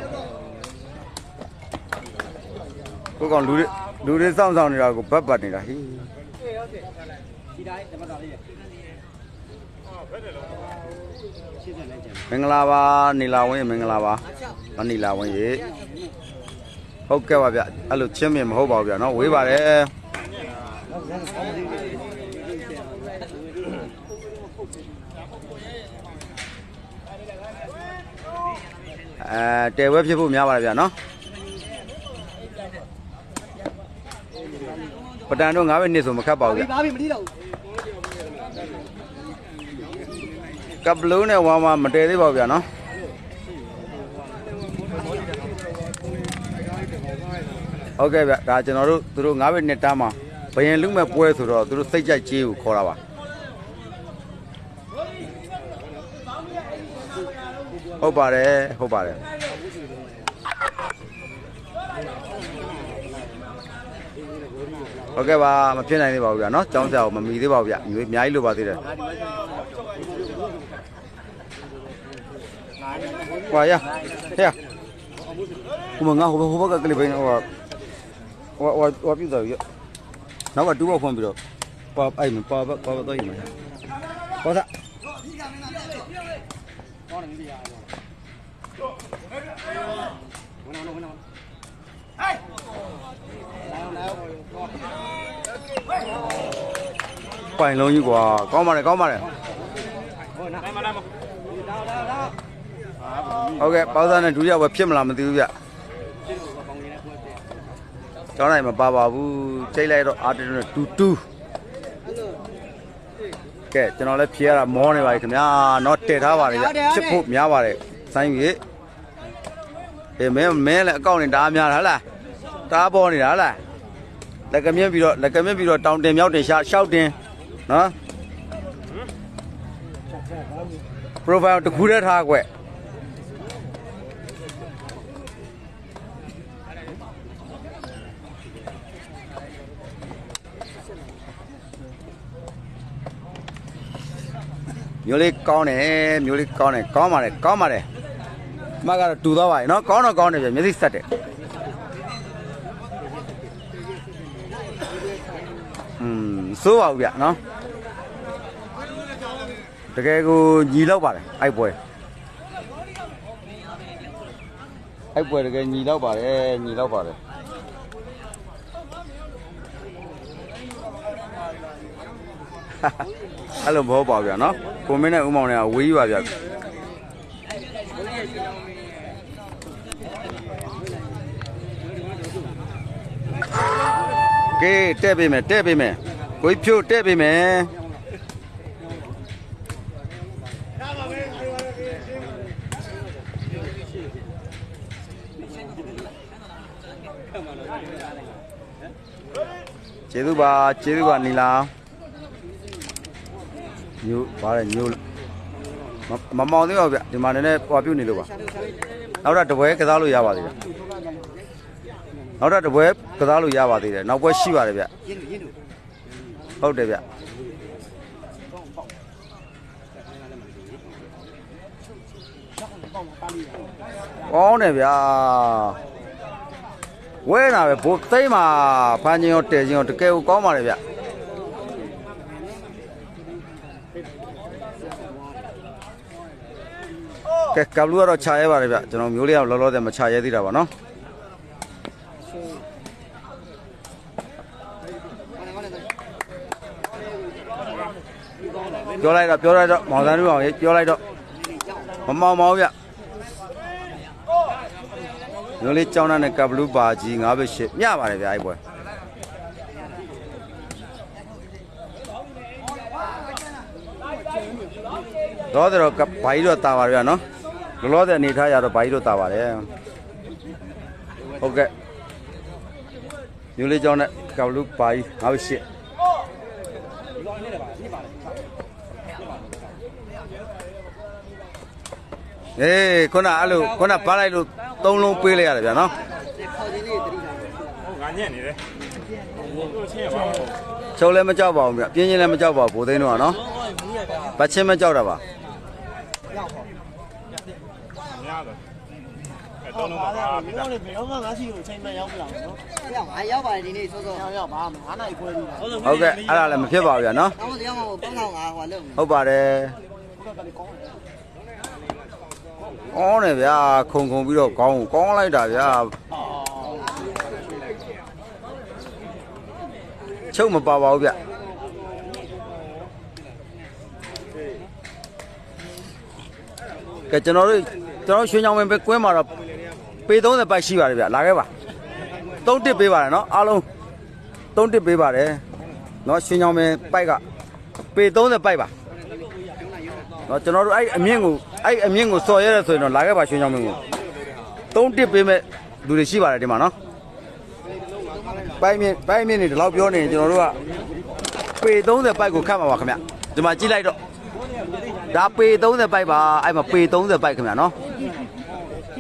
ကိုကောင်လူတွေလူတွေစောင့်ဆောင်နေတာကိုဘတ်ပတ်နေတာဟိဒီတိုင်းဓမ္မတာလေးရေရှင်းတယ်လည်းကျန်မင်္ဂလာပါနေလာဝင်းမင်္ဂလာပါမနေလာဝင်းရေဟုတ်ကဲ့ပါဗျအဲ့လိုချင်းမြင်မဟုတ်ပါဘူးဗျနော်ဝေးပါတယ် အဲတဲဝဲဖြစ်ဖို့များပါတယ်ဗျနော်ပတန်တို့9ဘက်နှစ်ဆိုမခတ်ပါဘူးဗျဘာပြီမထီးတော့ကပ်လုံးနဲ့ဝါမမတည်သေးပါဘူးဗျာနော်ဟုတ်ကဲ့ဗျဒါကျွန်တော်တို့သူတို့9ဘက်နှစ်တန်းမှာဘယင်လူမဲ့ပွဲဆိုတော့သူတို့စိတ်ကြိုက်ကြေးကိုခေါ်တာပါ ဟုတ်ပါတယ်ဟုတ်ပါတယ်ဟုတ်ကဲ့ပါမဖြစ်နိုင်သေးပါဘူးဗျာနော်ကျောင်းဆရာကိုမမီသေးပါဘူးဗျာအများကြီးလိုပါသေးတယ်ကွာရဟဲ့ဟိုမငါဟိုဘဟိုဘကကလေးပဲဟိုဟိုဟိုဟိုပြတော့ရနောက်ကတူဘောဖွင့်ပြီးတော့ပါအဲ့မပါပါပါတော့ရမှာပေါ်သား ပိုင်လုံးကြီးကွာကောင်းပါတယ်ကောင်းပါတယ်ဟုတ်ကဲ့ပေါသားနဲ့ဒုတိယဘယ်ဖြစ်မလားမသိဘူးဗျကျောင်းနိုင်မပါပါဘူးချိန်လိုက်တော့အာတတူနဲ့တူတူကဲကျွန်တော်လည်းဖြေရတာမောနေပါပြီခင်ဗျာတော့တည်ထားပါတယ်ဗျဖြစ်ဖို့များပါတယ်ဆိုင်းကြီးအေးမင်းမင်းလည်းအကောင့်နဲ့တအားများတာဟလားတအားပေါ်နေတာဟလားလက်ကမြင့်ပြီးတော့လက်ကမြင့်ပြီးတော့တောင်တင်မြောက်တင်ရှာရှောက်တင် နော် profile တစ်ခုတည်းထားကွယ်မျိုးလေးကောင်းတယ်မျိုးလေးကောင်းတယ်ကောင်းပါတယ်ကောင်းပါတယ်အမကတော့တူသွားပါရဲ့နော်ကောင်းတော့ကောင်းတယ်ပြမျက်စိဆက်တယ်อืมစိုးပါဘူးဗျနော် တကယ်ကိုညီလောက်ပါတယ်အိုက်ပွဲအိုက်ပွဲတကယ်ညီလောက်ပါတယ်ညီလောက်ပါတယ်အဲ့လိုမဟုတ်ပါဘူးဗျာနော်ကိုမင်းနဲ့ဦးမောင်နဲ့ကဝေးပါဗျာကဲတဲ့ပေးမယ်တဲ့ပေးမယ်ကိုကြီးဖြိုးတဲ့ပေးမယ် ကျေးဇူးပါကျေးဇူးပါနီလာညို့ပါတယ်ညို့မမမောင်သေးပါဗျဒီမှာနည်းနည်းပွားပြုတ်နေလို့ပါနောက်တော့တပွဲကစားလို့ရပါသေးတယ်နောက်တော့တပွဲကစားလို့ရပါသေးတယ်နောက်ပွဲရှိပါတယ်ဗျရင်းလို့ရင်းလို့ဟုတ်တယ်ဗျကောင်းတယ်ဗျာ ဝဲတာပဲဘိုးသိမ့်မှာဖန်ချင်းရောတဲချင်းရောတကယ်ကိုကောင်းပါတယ်ဗျကဲကဘလူကတော့ခြာရဲပါတယ်ဗျကျွန်တော်မျိုးလေးကလောလောဆယ်မခြာရဲသေးတာပါနော်ပြောလိုက်တော့ပြောလိုက်တော့မောင်စန်းတို့အောင်ရေးပြောလိုက်တော့မမောင်မောင်ဗျ မျိုးလေးကြောင်းနဲ့ကပ်ဘလူးပါကြီး9ဘစ်8ညပါတယ်ဗျအဲ့ပွဲတော့တော့ကဘာကြီးတော့တာပါဗျာနော်လောလောဆယ်အနေထားရတော့ဘာကြီးတော့တာပါတယ်ဟုတ်ကဲ့မျိုးလေးကြောင်းနဲ့ကပ်ဘလူးပါကြီး9ဘစ်8အေးခုနအဲ့လိုခုနပါလိုက်လို့ သုံးလုံးပေးလိုက်ရတယ်ဗျာနော်ခေါ်ခြင်းလေးတတိထားဟုတ်ငါညံ့နေတယ်တို့ချင်းရပါဘူးချုပ်လည်းမကြောက်ပါဘူးဗျပြင်းချင်းလည်းမကြောက်ပါဘူးဘိုးသိန်းတို့ကနော်ပတ်ချင်းမကြောက်တာပါများတယ်အဲတော့လုံးပါပါပြီလားဘယ်တော့မှငါစီကိုချိန်မှန်ရောက်မလာဘူးနော်။ရောက်ငါရောက်ပါတယ်ဒီနေ့စောစော။ရောက်ရောက်ပါမငါးနိုင်ခွဲပြီးတာဟုတ်ကဲ့အဲ့ဒါလည်းမဖြစ်ပါဘူးဗျာနော်။တောင်းတရားမဟုတ်ပေါင်းဆောင်ငါဟိုလုံးဟုတ်ပါတယ်ဘုရားကလည်းကောင်းတယ် ကောင်းတယ်ဗျာခုံခုံပြီးတော့ကောင်းကောင်းလိုက်တာဗျာချုပ်မပါပါဘူးဗျကဲကျွန်တော်တို့ကျွန်တော်ရွှေညောင်ပင်ပဲကွင်းမှာတော့ပေ30ပိုက်ရှိပါတယ်ဗျလာခဲ့ပါ3တစ်ပေးပါတယ်နော်အားလုံး3တစ်ပေးပါတယ်နော်ရွှေညောင်ပင်ပိုက်ကပေ30ပိုက်ပါ နော်ကျွန်တော်တို့အဲ့အမြင့်ကိုအဲ့အမြင့်ကိုစော်ရဲရဆိုရင်တော့လာခဲ့ပါရွှေညောင်ပင်ကို3တစ်ပေးမဲ့လူတွေရှိပါတယ်ဒီမှာနော်ပိုက်မြင့်ပိုက်မြင့်နေဒီလောက်ပြောနေရင်ကျွန်တော်တို့ကပေ30ပိုက်ကိုခတ်မှာပါခင်ဗျဒီမှာကြည့်လိုက်တော့ဒါပေ30ပိုက်ပါအဲ့မှာပေ30ပိုက်ခင်ဗျနော်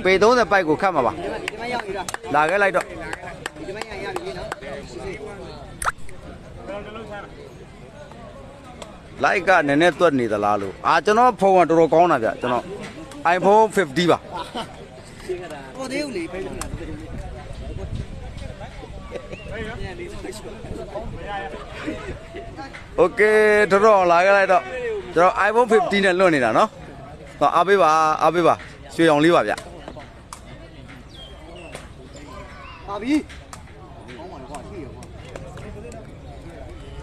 ပေ30ပိုက်ကိုခတ်မှာပါဒီမရောက်ပြီလားလာခဲ့လိုက်တော့ဒီမရရပြီနော် လိုက်ကနည်းနည်းသွက်နေသလားလို့အာကျွန်တော်ဖုန်းကတော်တော်ကောင်းတာဗျကျွန်တော် iPhone 50ပါ ပေါ်သေးဦးလေဖိတ်လို့လား โอเคတော်တော်လာခဲ့လိုက်တော့ကျွန်တော် iPhone 15နဲ့လွတ်နေတာเนาะဟောအားပေးပါအားပေးပါရွှေရောင်လေးပါဗျ ပါပြီ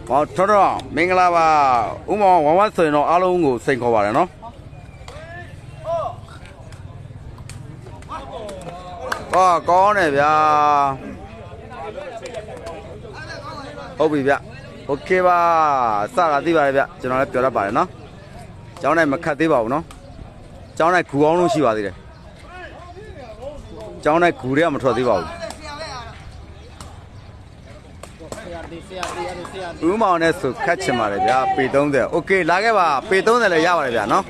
ဟောတော်တော်မင်္ဂလာပါဥမောင်ဝမ်ဝမ်ဆိုရင်တော့အားလုံးကိုစိန်ခေါ်ပါတယ်เนาะဟာကောင်းတယ်ဗျာဟုတ်ပြီဗျโอเคပါစတာသိပါတယ်ဗျကျွန်တော်လည်းပြောတတ်ပါတယ်เนาะကျောင်းနိုင်မခတ်သေးပါဘူးเนาะကျောင်းနိုင်ဂူအောင်လို့ရှိပါသေးတယ်ကျောင်းနိုင်ဂူတွေကမထွက်သေးပါဘူး ဦးမောင်နဲ့ဆိုခတ်ချင်ပါတယ်ဗျာပေ30โอเคလာခဲ့ပါပေ30လည်းရပါတယ်ဗျာနော်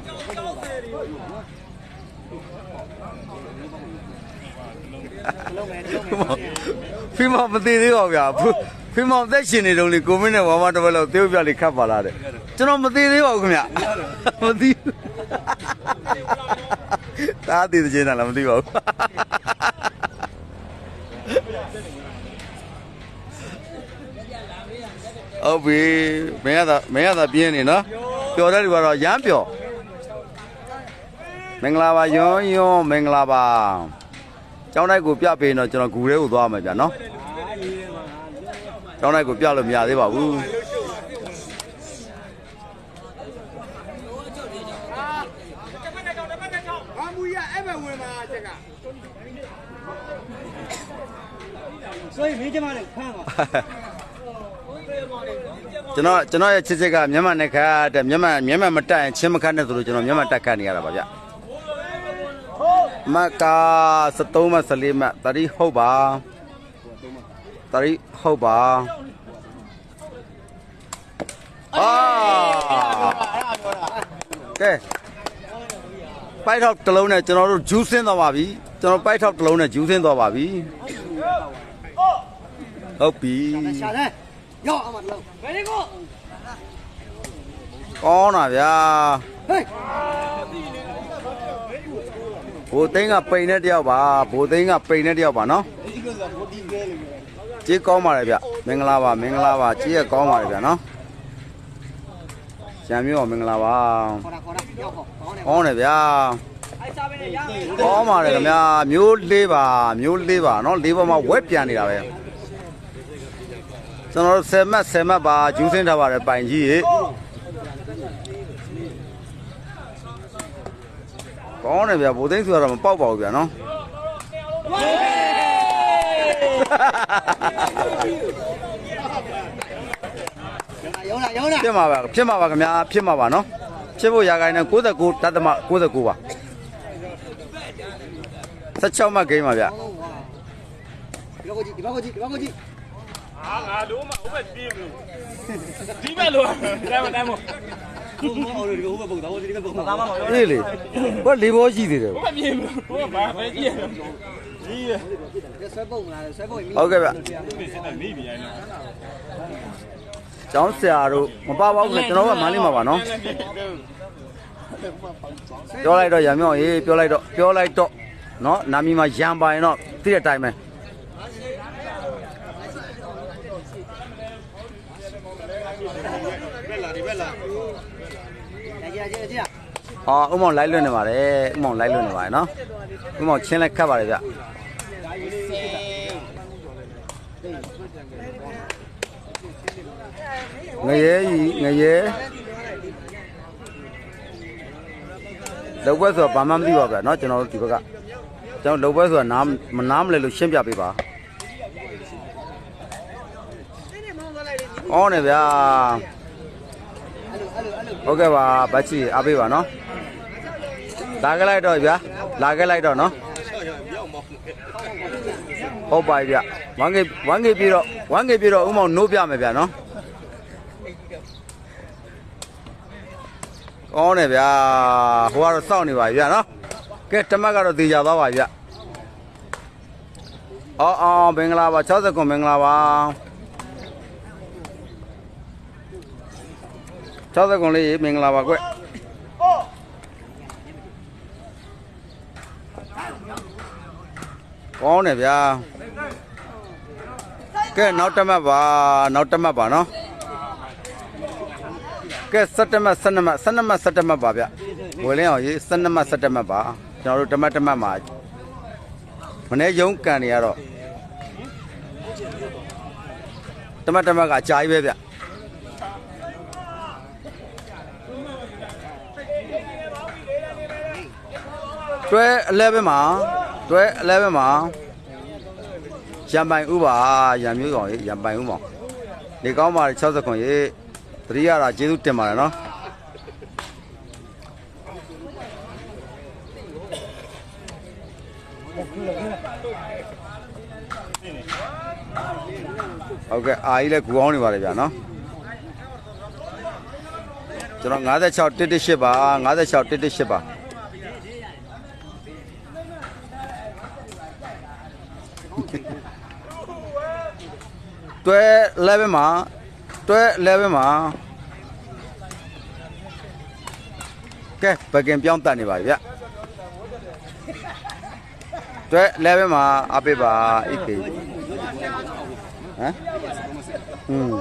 ဖီမောင်မသိသေးပါဘူးဗျာဖီမောင်သက်ရှင်နေတုန်းလေးကိုမင်းနဲ့ဝါမတစ်ပတ်လောက်သေုပ်ပြလေးခတ်ပါလားတဲ့ကျွန်တော်မသိသေးပါဘူးခင်ဗျမသိတားသိတဲ့ချင်းလားမသိပါဘူး ဟုတ်ပြီမင်းကသာမင်းကသာပြင်းနေနော်ပျော်တဲ့လူကတော့ရမ်းပျော်မင်္ဂလာပါယွန်းယွန်းမင်္ဂလာပါကျောင်းတိုက်ကိုပြပေးရင်တော့ကျွန်တော်ဂူထဲကိုသွားမယ်ဗျာနော်ကျောင်းတိုက်ကိုပြလို့မရသေးပါဘူး ဘာမူရအဲ့ဘဝင်မှာချက်က 所以没这么的看嘛。 ကျွန်တော်ကျွန်တော်ရဲ့ချစ်ချစ်ကမြန်မာနဲ့ခတ်တဲ့မြန်မာမြန်မာမတက်ရင်ချင်းမခတ်နဲ့ဆိုလို့ကျွန်တော်မြန်မာတက်ခတ်နေရတာပါဗျမက73မ14မတတိဟုတ်ပါတတိဟုတ်ပါအာကဲပိုက်ထောက်တစ်လုံးနဲ့ကျွန်တော်တို့ဂျူးဆင်းသွားပါပြီကျွန်တော်ပိုက်ထောက်တစ်လုံးနဲ့ဂျူးဆင်းသွားပါပြီဟုတ်ပြီရှာတယ် ရောက်အမလောက်ဘယ်ဒီကိုကောင်းတာဗျာဟေးဘိုသိန်းကပိန်နဲ့တယောက်ပါဘိုသိန်းကပိန်နဲ့တယောက်ပါနော်ကြေးကောင်းပါတယ်ဗျမင်္ဂလာပါမင်္ဂလာပါကြေးရကောင်းပါတယ်ဗျနော်ရံမျိုးအောင်မင်္ဂလာပါကောင်းတယ်ဗျာကောင်းပါတယ်ခင်ဗျာမျိုးလေးပါမျိုးလေးပါနော်လေးပေါ်မှာဝက်ပြန်နေတာပဲ ကျွန်တော်တို့10မှတ်10မှတ်ပါဂျူးစင်းထားပါတယ်ပိုင်ကြီးရေကောင်းတယ်ဗျဘိုသိန်းဆိုတော့မပေါက်ပါဘူးဗျနော်ရုံးလာရုံးလာဖြစ်မှာပါဖြစ်မှာပါခင်ဗျာဖြစ်မှာပါနော်ဖြစ်ဖို့ရာခိုင်နှုန်း69တသမ69ပါ16မှတ်ဂိမ်းပါဗျဒီဘက်ကိုကြည့်ဒီဘက်ကိုကြည့်ဒီဘက်ကိုကြည့် အာငါတို့မှဟိုဘက်ပြေးမလို့ဒီဘက်လိုတိုင်းမတိုင်းမဟိုမော်လို့ဒီဘက်ပုံတော့ဒီဘက်ပုံတော့အေးလေဘာလေးဘောရှိသေးတယ်ဟိုဘက်ပြေးမလို့ဟိုဘက်ဘာပဲကြည့်ရကြီးရဆွဲပုံမလားဆွဲပုံဟုတ်ကဲ့ဗျဒီစက်နေပြီရိုင်းတော့ကျောင်းဆရာတို့မပါပါဘူးလေကျွန်တော်ကမန်းလေးမှာပါနော်ပြောလိုက်တော့ရမြောင်ရေးပြောလိုက်တော့ပြောလိုက်တော့နော်နာမီမှာရံပါရင်တော့သိတဲ့အတိုင်းပဲ ကြည့်ကြည့်ကြည့် ဟောဥမောင်လိုက်လွတ်နေပါတယ်ဥမောင်လိုက်လွတ်နေပါတယ်နော်ဥမောင်ချင်းလိုက်ခတ်ပါတယ်ဗျငရဲကြီးငရဲလောက်ပွဲဆိုတော့ဘာမှမသိပါဘူးဗျာเนาะကျွန်တော်တို့ဒီဘက်ကကျွန်တော်လောက်ပွဲဆိုတာနားမနားမလဲလို့ရှင်းပြပေးပါ။အော်နေဗျာ။ဟုတ်ကဲ့ပါဘတ်ချီအားပေးပါနော်။ လာခဲ့လိုက်တော့ဗျာ။လာခဲ့လိုက်တော့နော်။ဟုတ်ပါပြီဗျ။ 1K 1K ပြတော့ 1K ပြတော့ဥမောင်နိုးပြမယ်ဗျာနော်။ကောင်းတယ်ဗျာ။ဟိုကတော့စောင့်နေပါပြီဗျာနော်။ကဲတမတ်ကတော့တေချာသွားပါပြီဗျ။အော်အော်မင်္ဂလာပါ60ကွန်မင်္ဂလာပါ။60ကွန်လေးမင်္ဂလာပါကွ။ ကောင်းတယ်ဗျာကဲနောက်တစ်မှတ်ပါနောက်တစ်မှတ်ပါနော်ကဲ17မှတ်12မှတ်12မှတ်17မှတ်ပါဗျဝယ်လင်းအောင်ရေး12မှတ်17မှတ်ပါကျွန်တော်တို့တစ်မှတ်တစ်မှတ်မှာမနေ့ရုံးကန်နေရတော့တစ်မှတ်တစ်မှတ်ကအကြာကြီးပဲဗျတွဲ11မှာ တွဲ11မှာရံပိုင်ဥပါရံမျိုးကောင်ရေရံပိုင်ဥမောင်နေကောင်းပါ60ခွန်ရေတတိယတာကျေးဇူးတင်ပါတယ်နော်ဟုတ်ကဲ့အာကြီးလည်းကူအောင်နေပါတယ်ဗျာနော်ကျွန်တော်56 118ပါ56 118ပါ တွဲ11မှာတွဲ11မှာကဲပကင်ပြောင်းတက်နေပါပြီဗျတွဲ11မှာအပိပါဣကေဟမ်อืม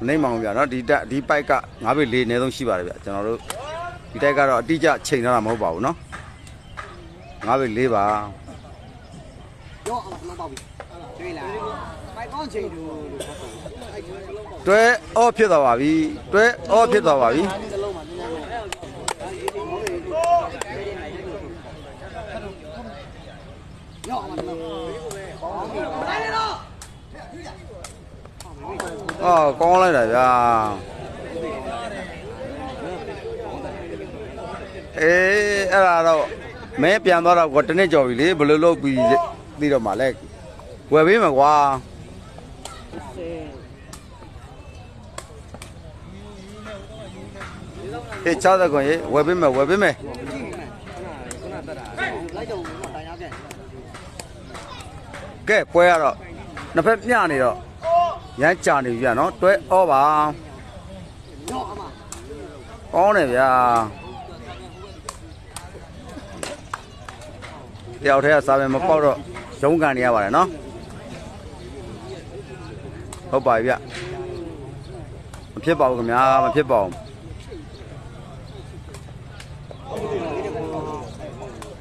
မနိုင်ပါဘူးဗျာနော်ဒီတက်ဒီပိုက်က9ပေ4အနည်းဆုံးရှိပါတယ်ဗျာကျွန်တော်တို့ဒီတိုက်ကတော့အတိအကျချိန်ထားတာမဟုတ်ပါဘူးနော်9ပေ4ပါတော့အမှန်ပါပြီတွေ့လားပိုက်ကောင်းချိန်တူတွဲအော့ဖြစ်သွားပါပြီတွဲအော့ဖြစ်သွားပါပြီရောအမှန်ပါ အမတော့အော်ကောင်းလိုက်တာဗျာအေးအဲ့ဒါတော့မင်းပြန်သွားတော့ကွာတနေ့ကြော်ပြီလေဘယ်လိုလုပ်ပြီးသိတော့မှလဲဝယ်ပေးမယ်ကွာအေး60ခွန်ရေဝယ်ပေးမယ်ဝယ်ပေးမယ်လိုက်တော့တိုင်ရပြန်ကဲပွဲရတော့နှစ်ဖက်မျှနေတော့ ရမ်းကြာနေပြီဗျာနော်တွဲဩပါရောအမကောင်းတယ်ဗျာတယောက်တည်းကစားမယ်မပေါက်တော့ရုံးကန်နေရပါတယ်နော်ဟုတ်ပါပြီဗျမဖြစ်ပါဘူးခင်ဗျာမဖြစ်ပါဘူး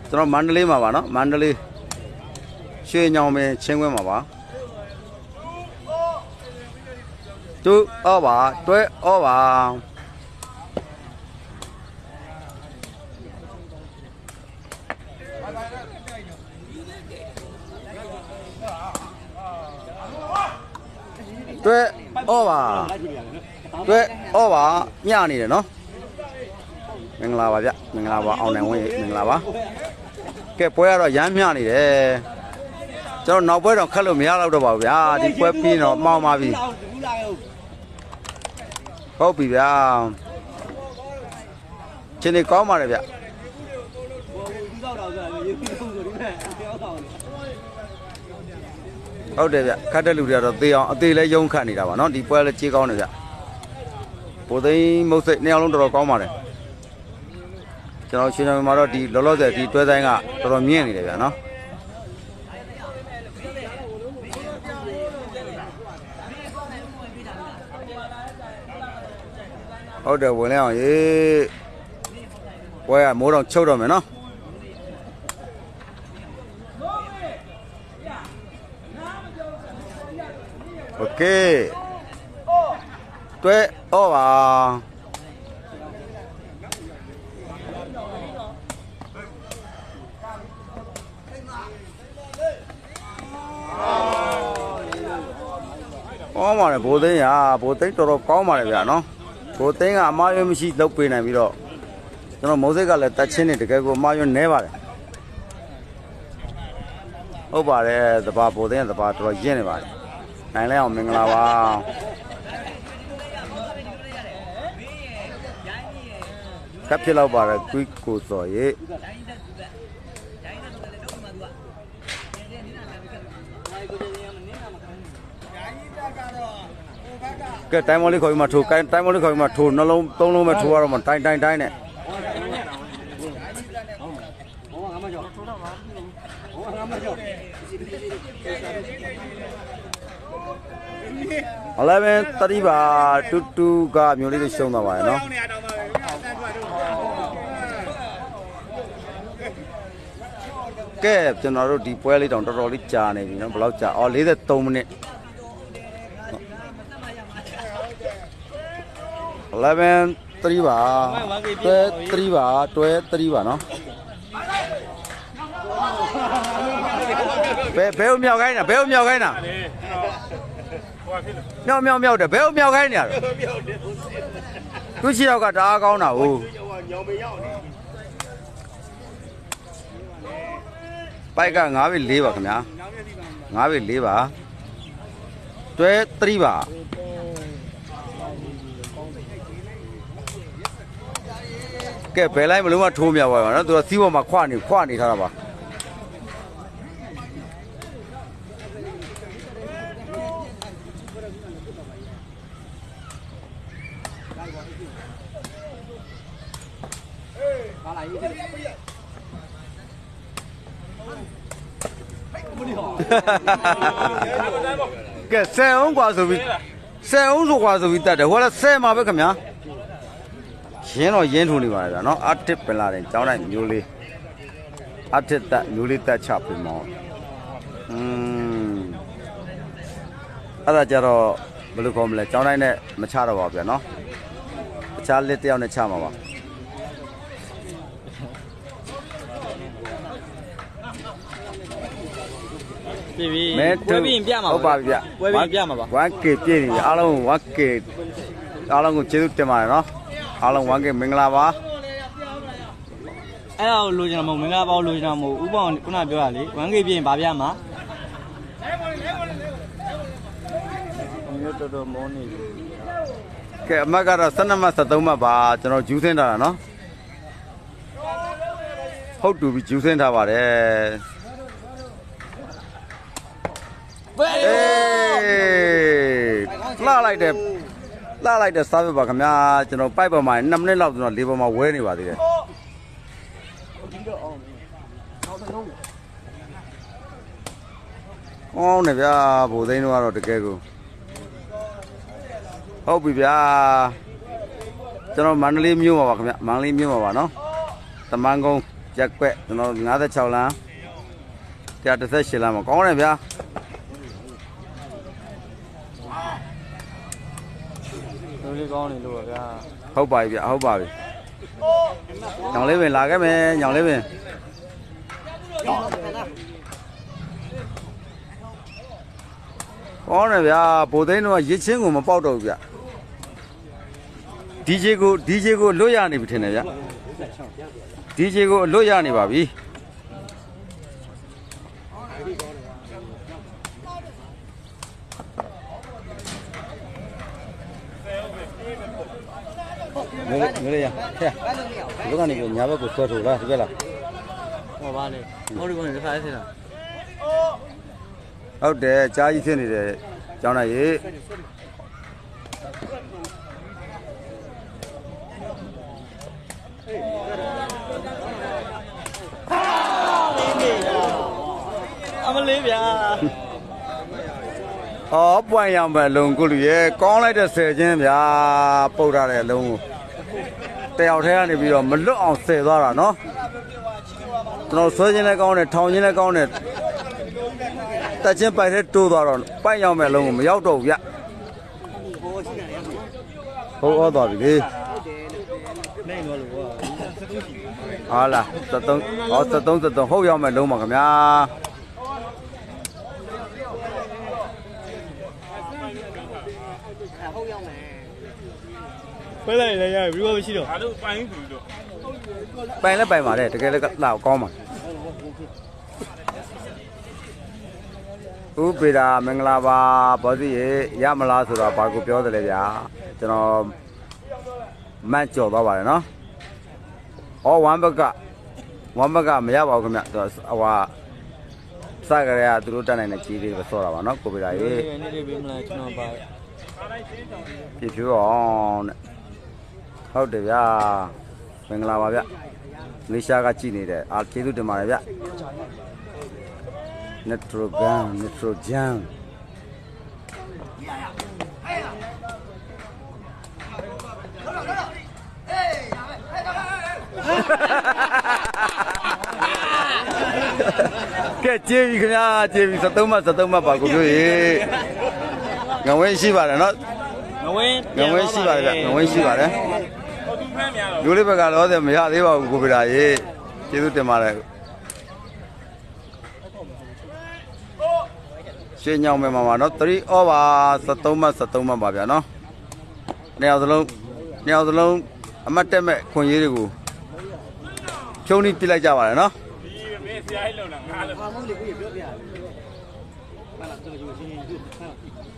ကျွန်တော်မန္တလေးမှာပါနော်မန္တလေးရွှေညောင်ပင်ချင်းခွင်းမှာပါ တူဩပါတွဲဩပါတွဲဩပါတွဲဩပါညနေတယ်နော်မင်္ဂလာပါဗျမင်္ဂလာပါအောင်နိုင်ဝင်းရေမင်္ဂလာပါကဲပွဲကတော့ရမ်းမျှနေတယ်ကျွန်တော်နောက်ပွဲတော့ခက်လို့မရတော့တော့ပါဘူးဗျာဒီပွဲပြီးတော့မှောင်ပါပြီဘူးလာရော ဟုတ်ပြီဗျာချင်းနေကောင်းပါတယ်ဗျဘူးတော့တော့ဆိုတာရေပြီးတော့ဆိုဒီမဲ့ပြောတော့လေဟုတ်တယ်ဗျခတ်တဲ့လူတွေကတော့သေအောင်အသေးလဲယုံခတ်နေတာပါနော်ဒီပွဲလဲကြေးကောင်းတယ်ဗျဘိုသိန်းမုတ်စိတ်နှစ်ယောက်လုံးတော်တော်ကောင်းပါတယ်ကျွန်တော်ရှင်တော်မှာတော့ဒီလောလောဆယ်ဒီတွဲဆိုင်ကတော်တော်မြင့်နေတယ်ဗျနော် ဟုတ်တယ်ဝင်လဲအောင်ရေပွဲကမိုးတော့ချုပ်တော့မယ်နော် โอเคတွဲဩပါကောင်းပါတယ်ဘိုးသိန်းဟာဘိုးသိန်းတော်တော်ကောင်းပါတယ်ဗျာနော် ဘိုးသိန်းကအမားရွေးမရှိလုပ်ပေးနိုင်ပြီးတော့ကျွန်တော်မိုးစိတ်ကလည်းတက်ချင်းနေတကယ်ကိုအမားရွေးနဲပါတယ်ဟုတ်ပါတယ်သဘာဘိုးသိန်းကသဘာတော်တော်ရင့်နေပါတယ်နိုင်လဲအောင်မင်္ဂလာပါကပ်ဖြစ်တော့ပါတယ်ကွီးကိုစော်ရေ ကဲတိုင်းမော်လေးခေါ်ပြီးမှထိုးကိုင်းတိုင်းမော်လေးခေါ်ပြီးမှထိုးနှလုံးသုံးလုံးပဲထိုးရတော့မှတိုင်းတိုင်းတိုင်းနဲ့ဟောငါမကြောက်ဟောငါမကြောက်11 3ပါတူတူကမျိုးလေးတွေရှုံးသွားပါတယ်နော်တောင်းနေရတောင်းပါပဲအတန်းထွက်တော့ကဲကျွန်တော်တို့ဒီပွဲလေးတောင်တော်တော်လေးကြာနေပြီနော်ဘယ်လောက်ကြာအော်43မိနစ် 11 3ပါတွဲ3ပါတွဲ3ပါနော်ဘယ်ဘယ်ကိုမြောက်ခိုင်းတာဘယ်ကိုမြောက်ခိုင်းတာမြောက်မြောက်မြောက်တယ်ဘယ်ကိုမြောက်ခိုင်းနေရလဲသူချီတော့ကတအားကောင်းတာဟုတ်ပိုက်က9ပြီ4ပါခင်ဗျာ9ပြီ4ပါတွဲ3ပါ ကဲဘယ်လိုက်မလို့မထိုးမြောက်ပါနော်သူကစီးပေါ်မှာခွနေခွနေထားတာပါ ပါလာရေးတယ် ကဲဆယ်အောင်กว่าဆိုပြီးဆယ်အောင်ဆိုกว่าဆိုပြီးတတ်တယ်ဟိုကလည်းဆယ်မှာပဲခင်ဗျာ ရင်းတော့ရင်းထုံနေပါလေဗျာနော်အတစ်ပင်လာတယ်ကျောင်းတိုင်းမျိုးလေးအတစ်တက်မျိုးလေးတက်ချပြင်မောอืมအဲ့ဒါကြတော့ဘယ်လိုခေါ်မလဲကျောင်းတိုင်းနဲ့မချတော့ပါဘူးဗျာနော်တခြားလက်တစ်ယောက်နဲ့ချမှာပါပြီပြီမဲပွဲပြီးရင်ပြမှာဟုတ်ပါပြီဗျပွဲပြီးရင်ပြမှာပါ 1K ပြည့်နေပြီအားလုံး 1K အားလုံးကိုကျေးဇူးတင်ပါတယ်နော် အားလုံး 1K မင်္ဂလာပါအဲ့ဒါကိုလိုချင်တာမဟုတ်မင်္ဂလာပေါလိုချင်တာမဟုတ်ဥပအောင်ခုနပြောတာလေ 1K ပြရင်ဗာပြမှာမျိုးတော်တော်မောနေကဲအမတ်ကတော့12မှတ်73မှတ်ပါကျွန်တော်ဂျူးစင်းထားတာနော်ဟုတ်တူပြီဂျူးစင်းထားပါတယ်ပွဲအေးလှလိုက်တယ် လှလိုက်တဲ့စားပြပါခင်ဗျာကျွန်တော်ပိုက်ပေါ်မှာ2မိနစ်လောက်ကျွန်တော်လေးပေါ်မှာဝဲနေပါသေးတယ်ကောင်းတယ်ဗျာဗိုလ်သိန်းတို့ကတော့တကယ်ကိုဟုတ်ပြီဗျာကျွန်တော်မန္တလေးမြို့မှာပါခင်ဗျမန္တလေးမြို့မှာပါနော်တမန်ကုန်းရက်ကွက်ကျွန်တော်56လမ်း138လမ်းမှာကောင်းတယ်ဗျာ လူလေးကောင်းနေလို့ပါဗျာဟုတ်ပါပြီဗျဟုတ်ပါပြီညောင်လေးပင်လာခဲ့မယ်ညောင်လေးပင်ကောင်းတယ်ဗျာဗိုလ်သိန်းတို့ကရစ်ချင်းကိုမပေါက်တော့ဘူးဗျ DJ ကို DJ ကိုလွတ်ရနေပြီထင်တယ်ဗျ DJ ကိုလွတ်ရနေပါပြီ ငရေငရေရဟဲ့ဒီကနေပြီးညာဘက်ကိုဆွဲထုတ်လားဒီဘက်လားဟောပါလေဟောဒီကောင်တစ်ခါစစ်တာဟုတ်တယ်ကြားကြီးဖြစ်နေတယ်ကျောင်းနိုင်ရေအမလေးဗျာအော်ပွိုင်ရမယ်လုံကုလူရေကောင်းလိုက်တဲ့ဆယ်ချင်းဗျာပုတ်ထားတဲ့အလုံးကို တယောက်တည်းကနေပြီးတော့မလွတ်အောင်ဆယ်သွားတာနော်ကျွန်တော်ဆွဲချင်းလည်းကောင်းတယ်ထောင်ချင်းလည်းကောင်းတယ်တက်ချင်းပိုင်နဲ့တိုးသွားတော့ပိုင်ရောက်မဲ့လုံးကိုမရောက်တော့ဘူးဗျဟုတ်ဩသွားပြီလေနိုင်တော့လို့ကွာဟာလား73ဟော73 73ဟုတ်ရောက်မဲ့လုံးပါခင်ဗျာ ပွဲလိုက်လည်းရပြီဘာမရှိတော့အားလုံးပိုင်းပြီတော့ပိုင်လည်းပိုင်ပါတယ်တကယ်လည်းလာကောင်းပါဥပေတာမင်္ဂလာပါဘောစီရေရမလားဆိုတော့ဘာကိုပြောတယ်လဲဗျာကျွန်တော်မန့်ကြော်သွားပါတယ်နော်ဩဝမ်ဘက်ကဝမ်ဘက်ကမရပါဘူးခင်ဗျသူဟိုဟာစကြရကသူတို့တက်နိုင်တဲ့ကြီးလေးပဲဆော့တာပါနော်ကိုပေတာရေနေ့လေးပေးမလားကျွန်တော်ပါပြည့်ဖြိုးအောင်တဲ့ ဟုတ်တယ်ဗျာမင်္ဂလာပါဗျမလေးရှားကကြည်နေတဲ့အားကျေးဇူးတင်ပါတယ်ဗျနက်ထရိုဂန်နက်ထရိုဂျန်ကဲကျေးပြီခင်ဗျာကျေးပြီ73မှတ်73မှတ်ပါကိုပြောရေငဝင်းရှိပါတယ်နော် ငဝင်းငဝင်းရှိပါတယ်ဗျငဝင်းရှိပါတယ်ဟိုသူဖမ်းများတော့လူလေးဘက်ကတော့မရသေးပါဘူးကိုဗရာရေကျေးဇူးတင်ပါတယ်ရှင်းညောင်းမယ်မှာပါနော်3 over 73မှတ်73မှတ်ပါဗျာနော်နှစ်ယောက်စလုံးနှစ်ယောက်စလုံးအမတ်တက်မဲ့ခွန်ရေးတွေကိုဖြုံးနှိပြလိုက်ကြပါတယ်နော်ဒီမင်းဆရာကြီးလုံတာငါလို့ဘာမို့လေကိုပြောပြရတယ်ဟာလာတော့ယူချင်းယူဟာဟောနာ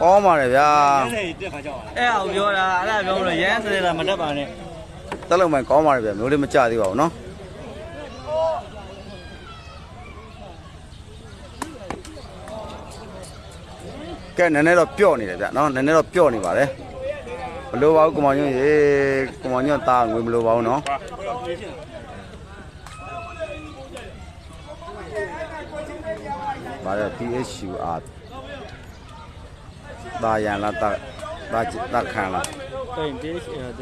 ကောင်းပါတယ်ဗျာတက်ခါကြောက်အဲ့အောင်ပြောတာအဲ့ဒါပြောလို့ရမ်းစတဲ့တာမတက်ပါနဲ့တက်လုံးမိုင်ကောင်းပါတယ်ဗျာမျိုးလေးမကြသေးပါဘူးနော်ကဲနည်းနည်းတော့ပြော့နေတယ်ဗျနော်နည်းနည်းတော့ပြော့နေပါတယ် မလိုပါဘူးကိုမောင်ညွန့်ရေကိုမောင်ညွန့်သားငွေမလိုပါဘူးနော်ဘာလဲ PHUR တာရန်လားတာတာတာခံလား对 PHUR 对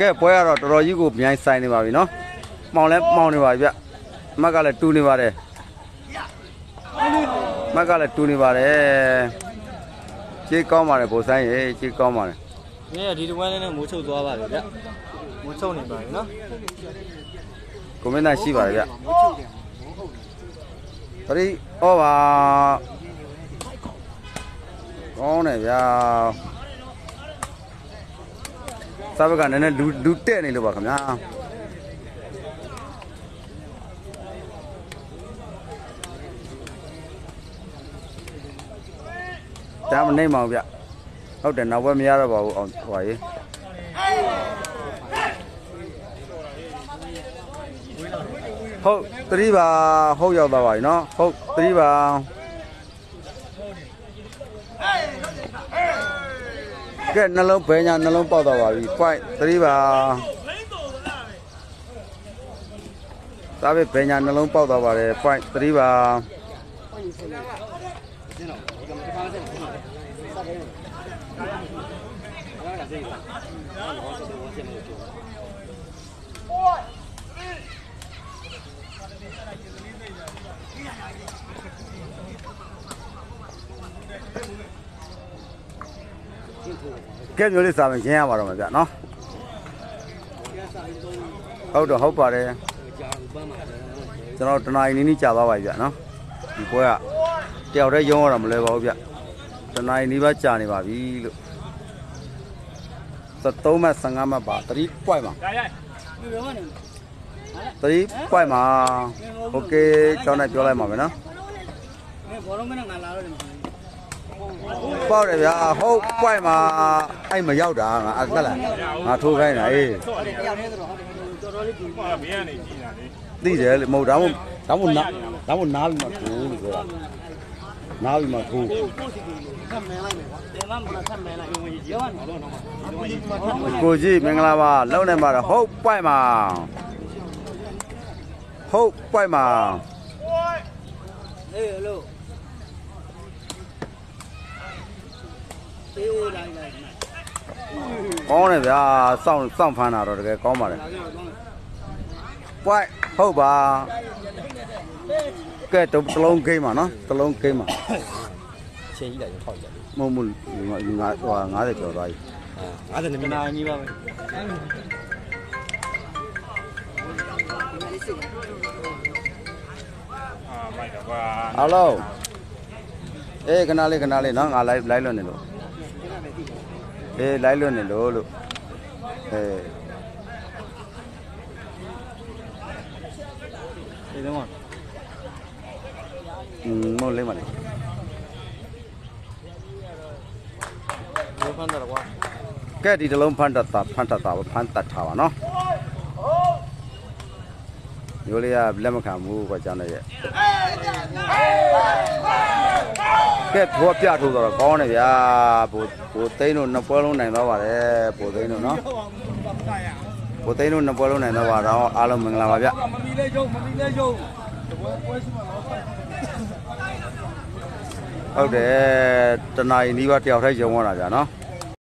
ကဲပွဲကတော့တော်တော်ကြီးကိုမြိုင်းဆိုင်နေပါပြီเนาะ မှောင်လဲမှောင်နေပါပြီဗျ။မက်ကလည်းတူနေပါတယ်။မက်ကလည်းတူနေပါတယ်။ကြေးကောင်းပါတယ်ဗိုလ်ဆိုင်ရေကြေးကောင်းပါတယ်你也ဒီတဝမ်းလေးနဲ့မိုးချုပ်သွားပါလေဗျ။မိုးချုပ်နေပါပြီနော်။ကိုမင်းသားရှိပါတယ်ဗျ။ပရိဩပါကောင်းတယ်ဗျာ။စားဘက်ကနည်းနည်းလူလူတဲ့နေလို့ပါခင်ဗျာ။ ဒါမနေမအောင်ဗျဟုတ်တယ်နောက်ဘက်မရတော့ပါဘူးအောင်ဟွာရေးဟုတ်သတိပါဟုတ်ရောက်သွားပါပြီနော်ဟုတ်သတိပါကဲနှလုံးဘဲညာနှလုံးပေါက်သွားပါပြီ point သတိပါသာပဲဘဲညာနှလုံးပေါက်သွားပါတယ် point သတိပါ ကဲမျိုးလေးစာမကျင်းရပါတော့မှာဗျနော်ဟုတ်တော့ဟုတ်ပါတယ်ကျွန်တော်တနာရီနီးနီးကြာသွားပါပြီဗျနော်ဒီပွဲကတယောက်တည်းရုံးရတာမလွယ်ပါဘူးဗျတနာရီနီးပါးကြာနေပါပြီလို့73မှတ်15မှတ်ပါ3 point ပါ ဒါရိုက် 3 point ပါโอเคကျောင်းနဲ့ပြောလိုက်ပါမယ်နော် ဘောလုံးမနဲ့ငါလာတော့တယ် ပေါက်တယ်ဗျာဟုတ် point မှာအဲ့မရောက်တာငါအသက်လားငါထိုးခိုင်းတာအေးဟုတ်တယ်တယောက်တည်းဆိုတော့ဟုတ်တယ်တော်တော်လေးကြည့်ဟောမင်းကနေကြည့်တာလေသိတယ်လေမဟုတ်ဒါမှမဟုတ်ဒါမှမဟုတ်နာဒါမှမဟုတ်နားပြီးမှထိုးလို့ပြောတာနားပြီးမှထိုးကိုစီကထပ်မင်းလိုက်မယ်ကွာတယ်မမလားထပ်မင်းလိုက်ဝင်ကြီးရောနော်တော့တော့အခုဒီမှာထပ်မင်းကိုကြီးမင်္ဂလာပါလုံနေပါတော့ဟုတ် point မှာဟုတ် point မှာအေးလို့အေးလို က်လိုက်ကောင်းတယ်ဗျာစောင့်စောင့်ဖမ်းတာတော့တကယ်ကောင်းပါတယ် point ဟုတ်ပါကဲတစ်လုံးဂိမ်းပါနော်တစ်လုံးဂိမ်းပါ။ချိန်ကြီးလိုက်ထောက်ကြတယ်မဟုတ်ဘူးလူငါဟို50ကျော်သွားပြီ။50မိနစ်ကြီးပါပဲအာမိုက်တော့ကွာအားလုံးအေးခဏလေးခဏလေးနော်ငါလိုက်လိုက်လွတ်နေလို့ အေးလိုက်လွတ်နေလို့လို့အေး။ဒီတော့လုံးလိမ့်ပါလေဘယ်ဖန်တာကွာကဲဒီတစ်လုံးဖန်တတ်တာဖန်တတ်တာပဲဖန်တတ်ထားပါနော် မျိုးလေးကလက်မခံဘူးကွာကျောင်းရဲ့ကဲဘောပြထိုးတော့ကောင်းတယ်ဗျာဘိုးဘိုးသိန်းတို့နှစ်ပွဲလုံးနိုင်သွားပါတယ်ဘိုးသိန်းတို့နော်ဘိုးသိန်းတို့နှစ်ပွဲလုံးနိုင်သွားပါတော့အားလုံးမင်္ဂလာပါဗျမမီလေးရုံမမီလေးရုံတပွဲပွဲရှိမှာတော့ဟုတ်တယ်တနာရီနီးပါးတယောက်ထိုက်ရုံရတာဗျာနော်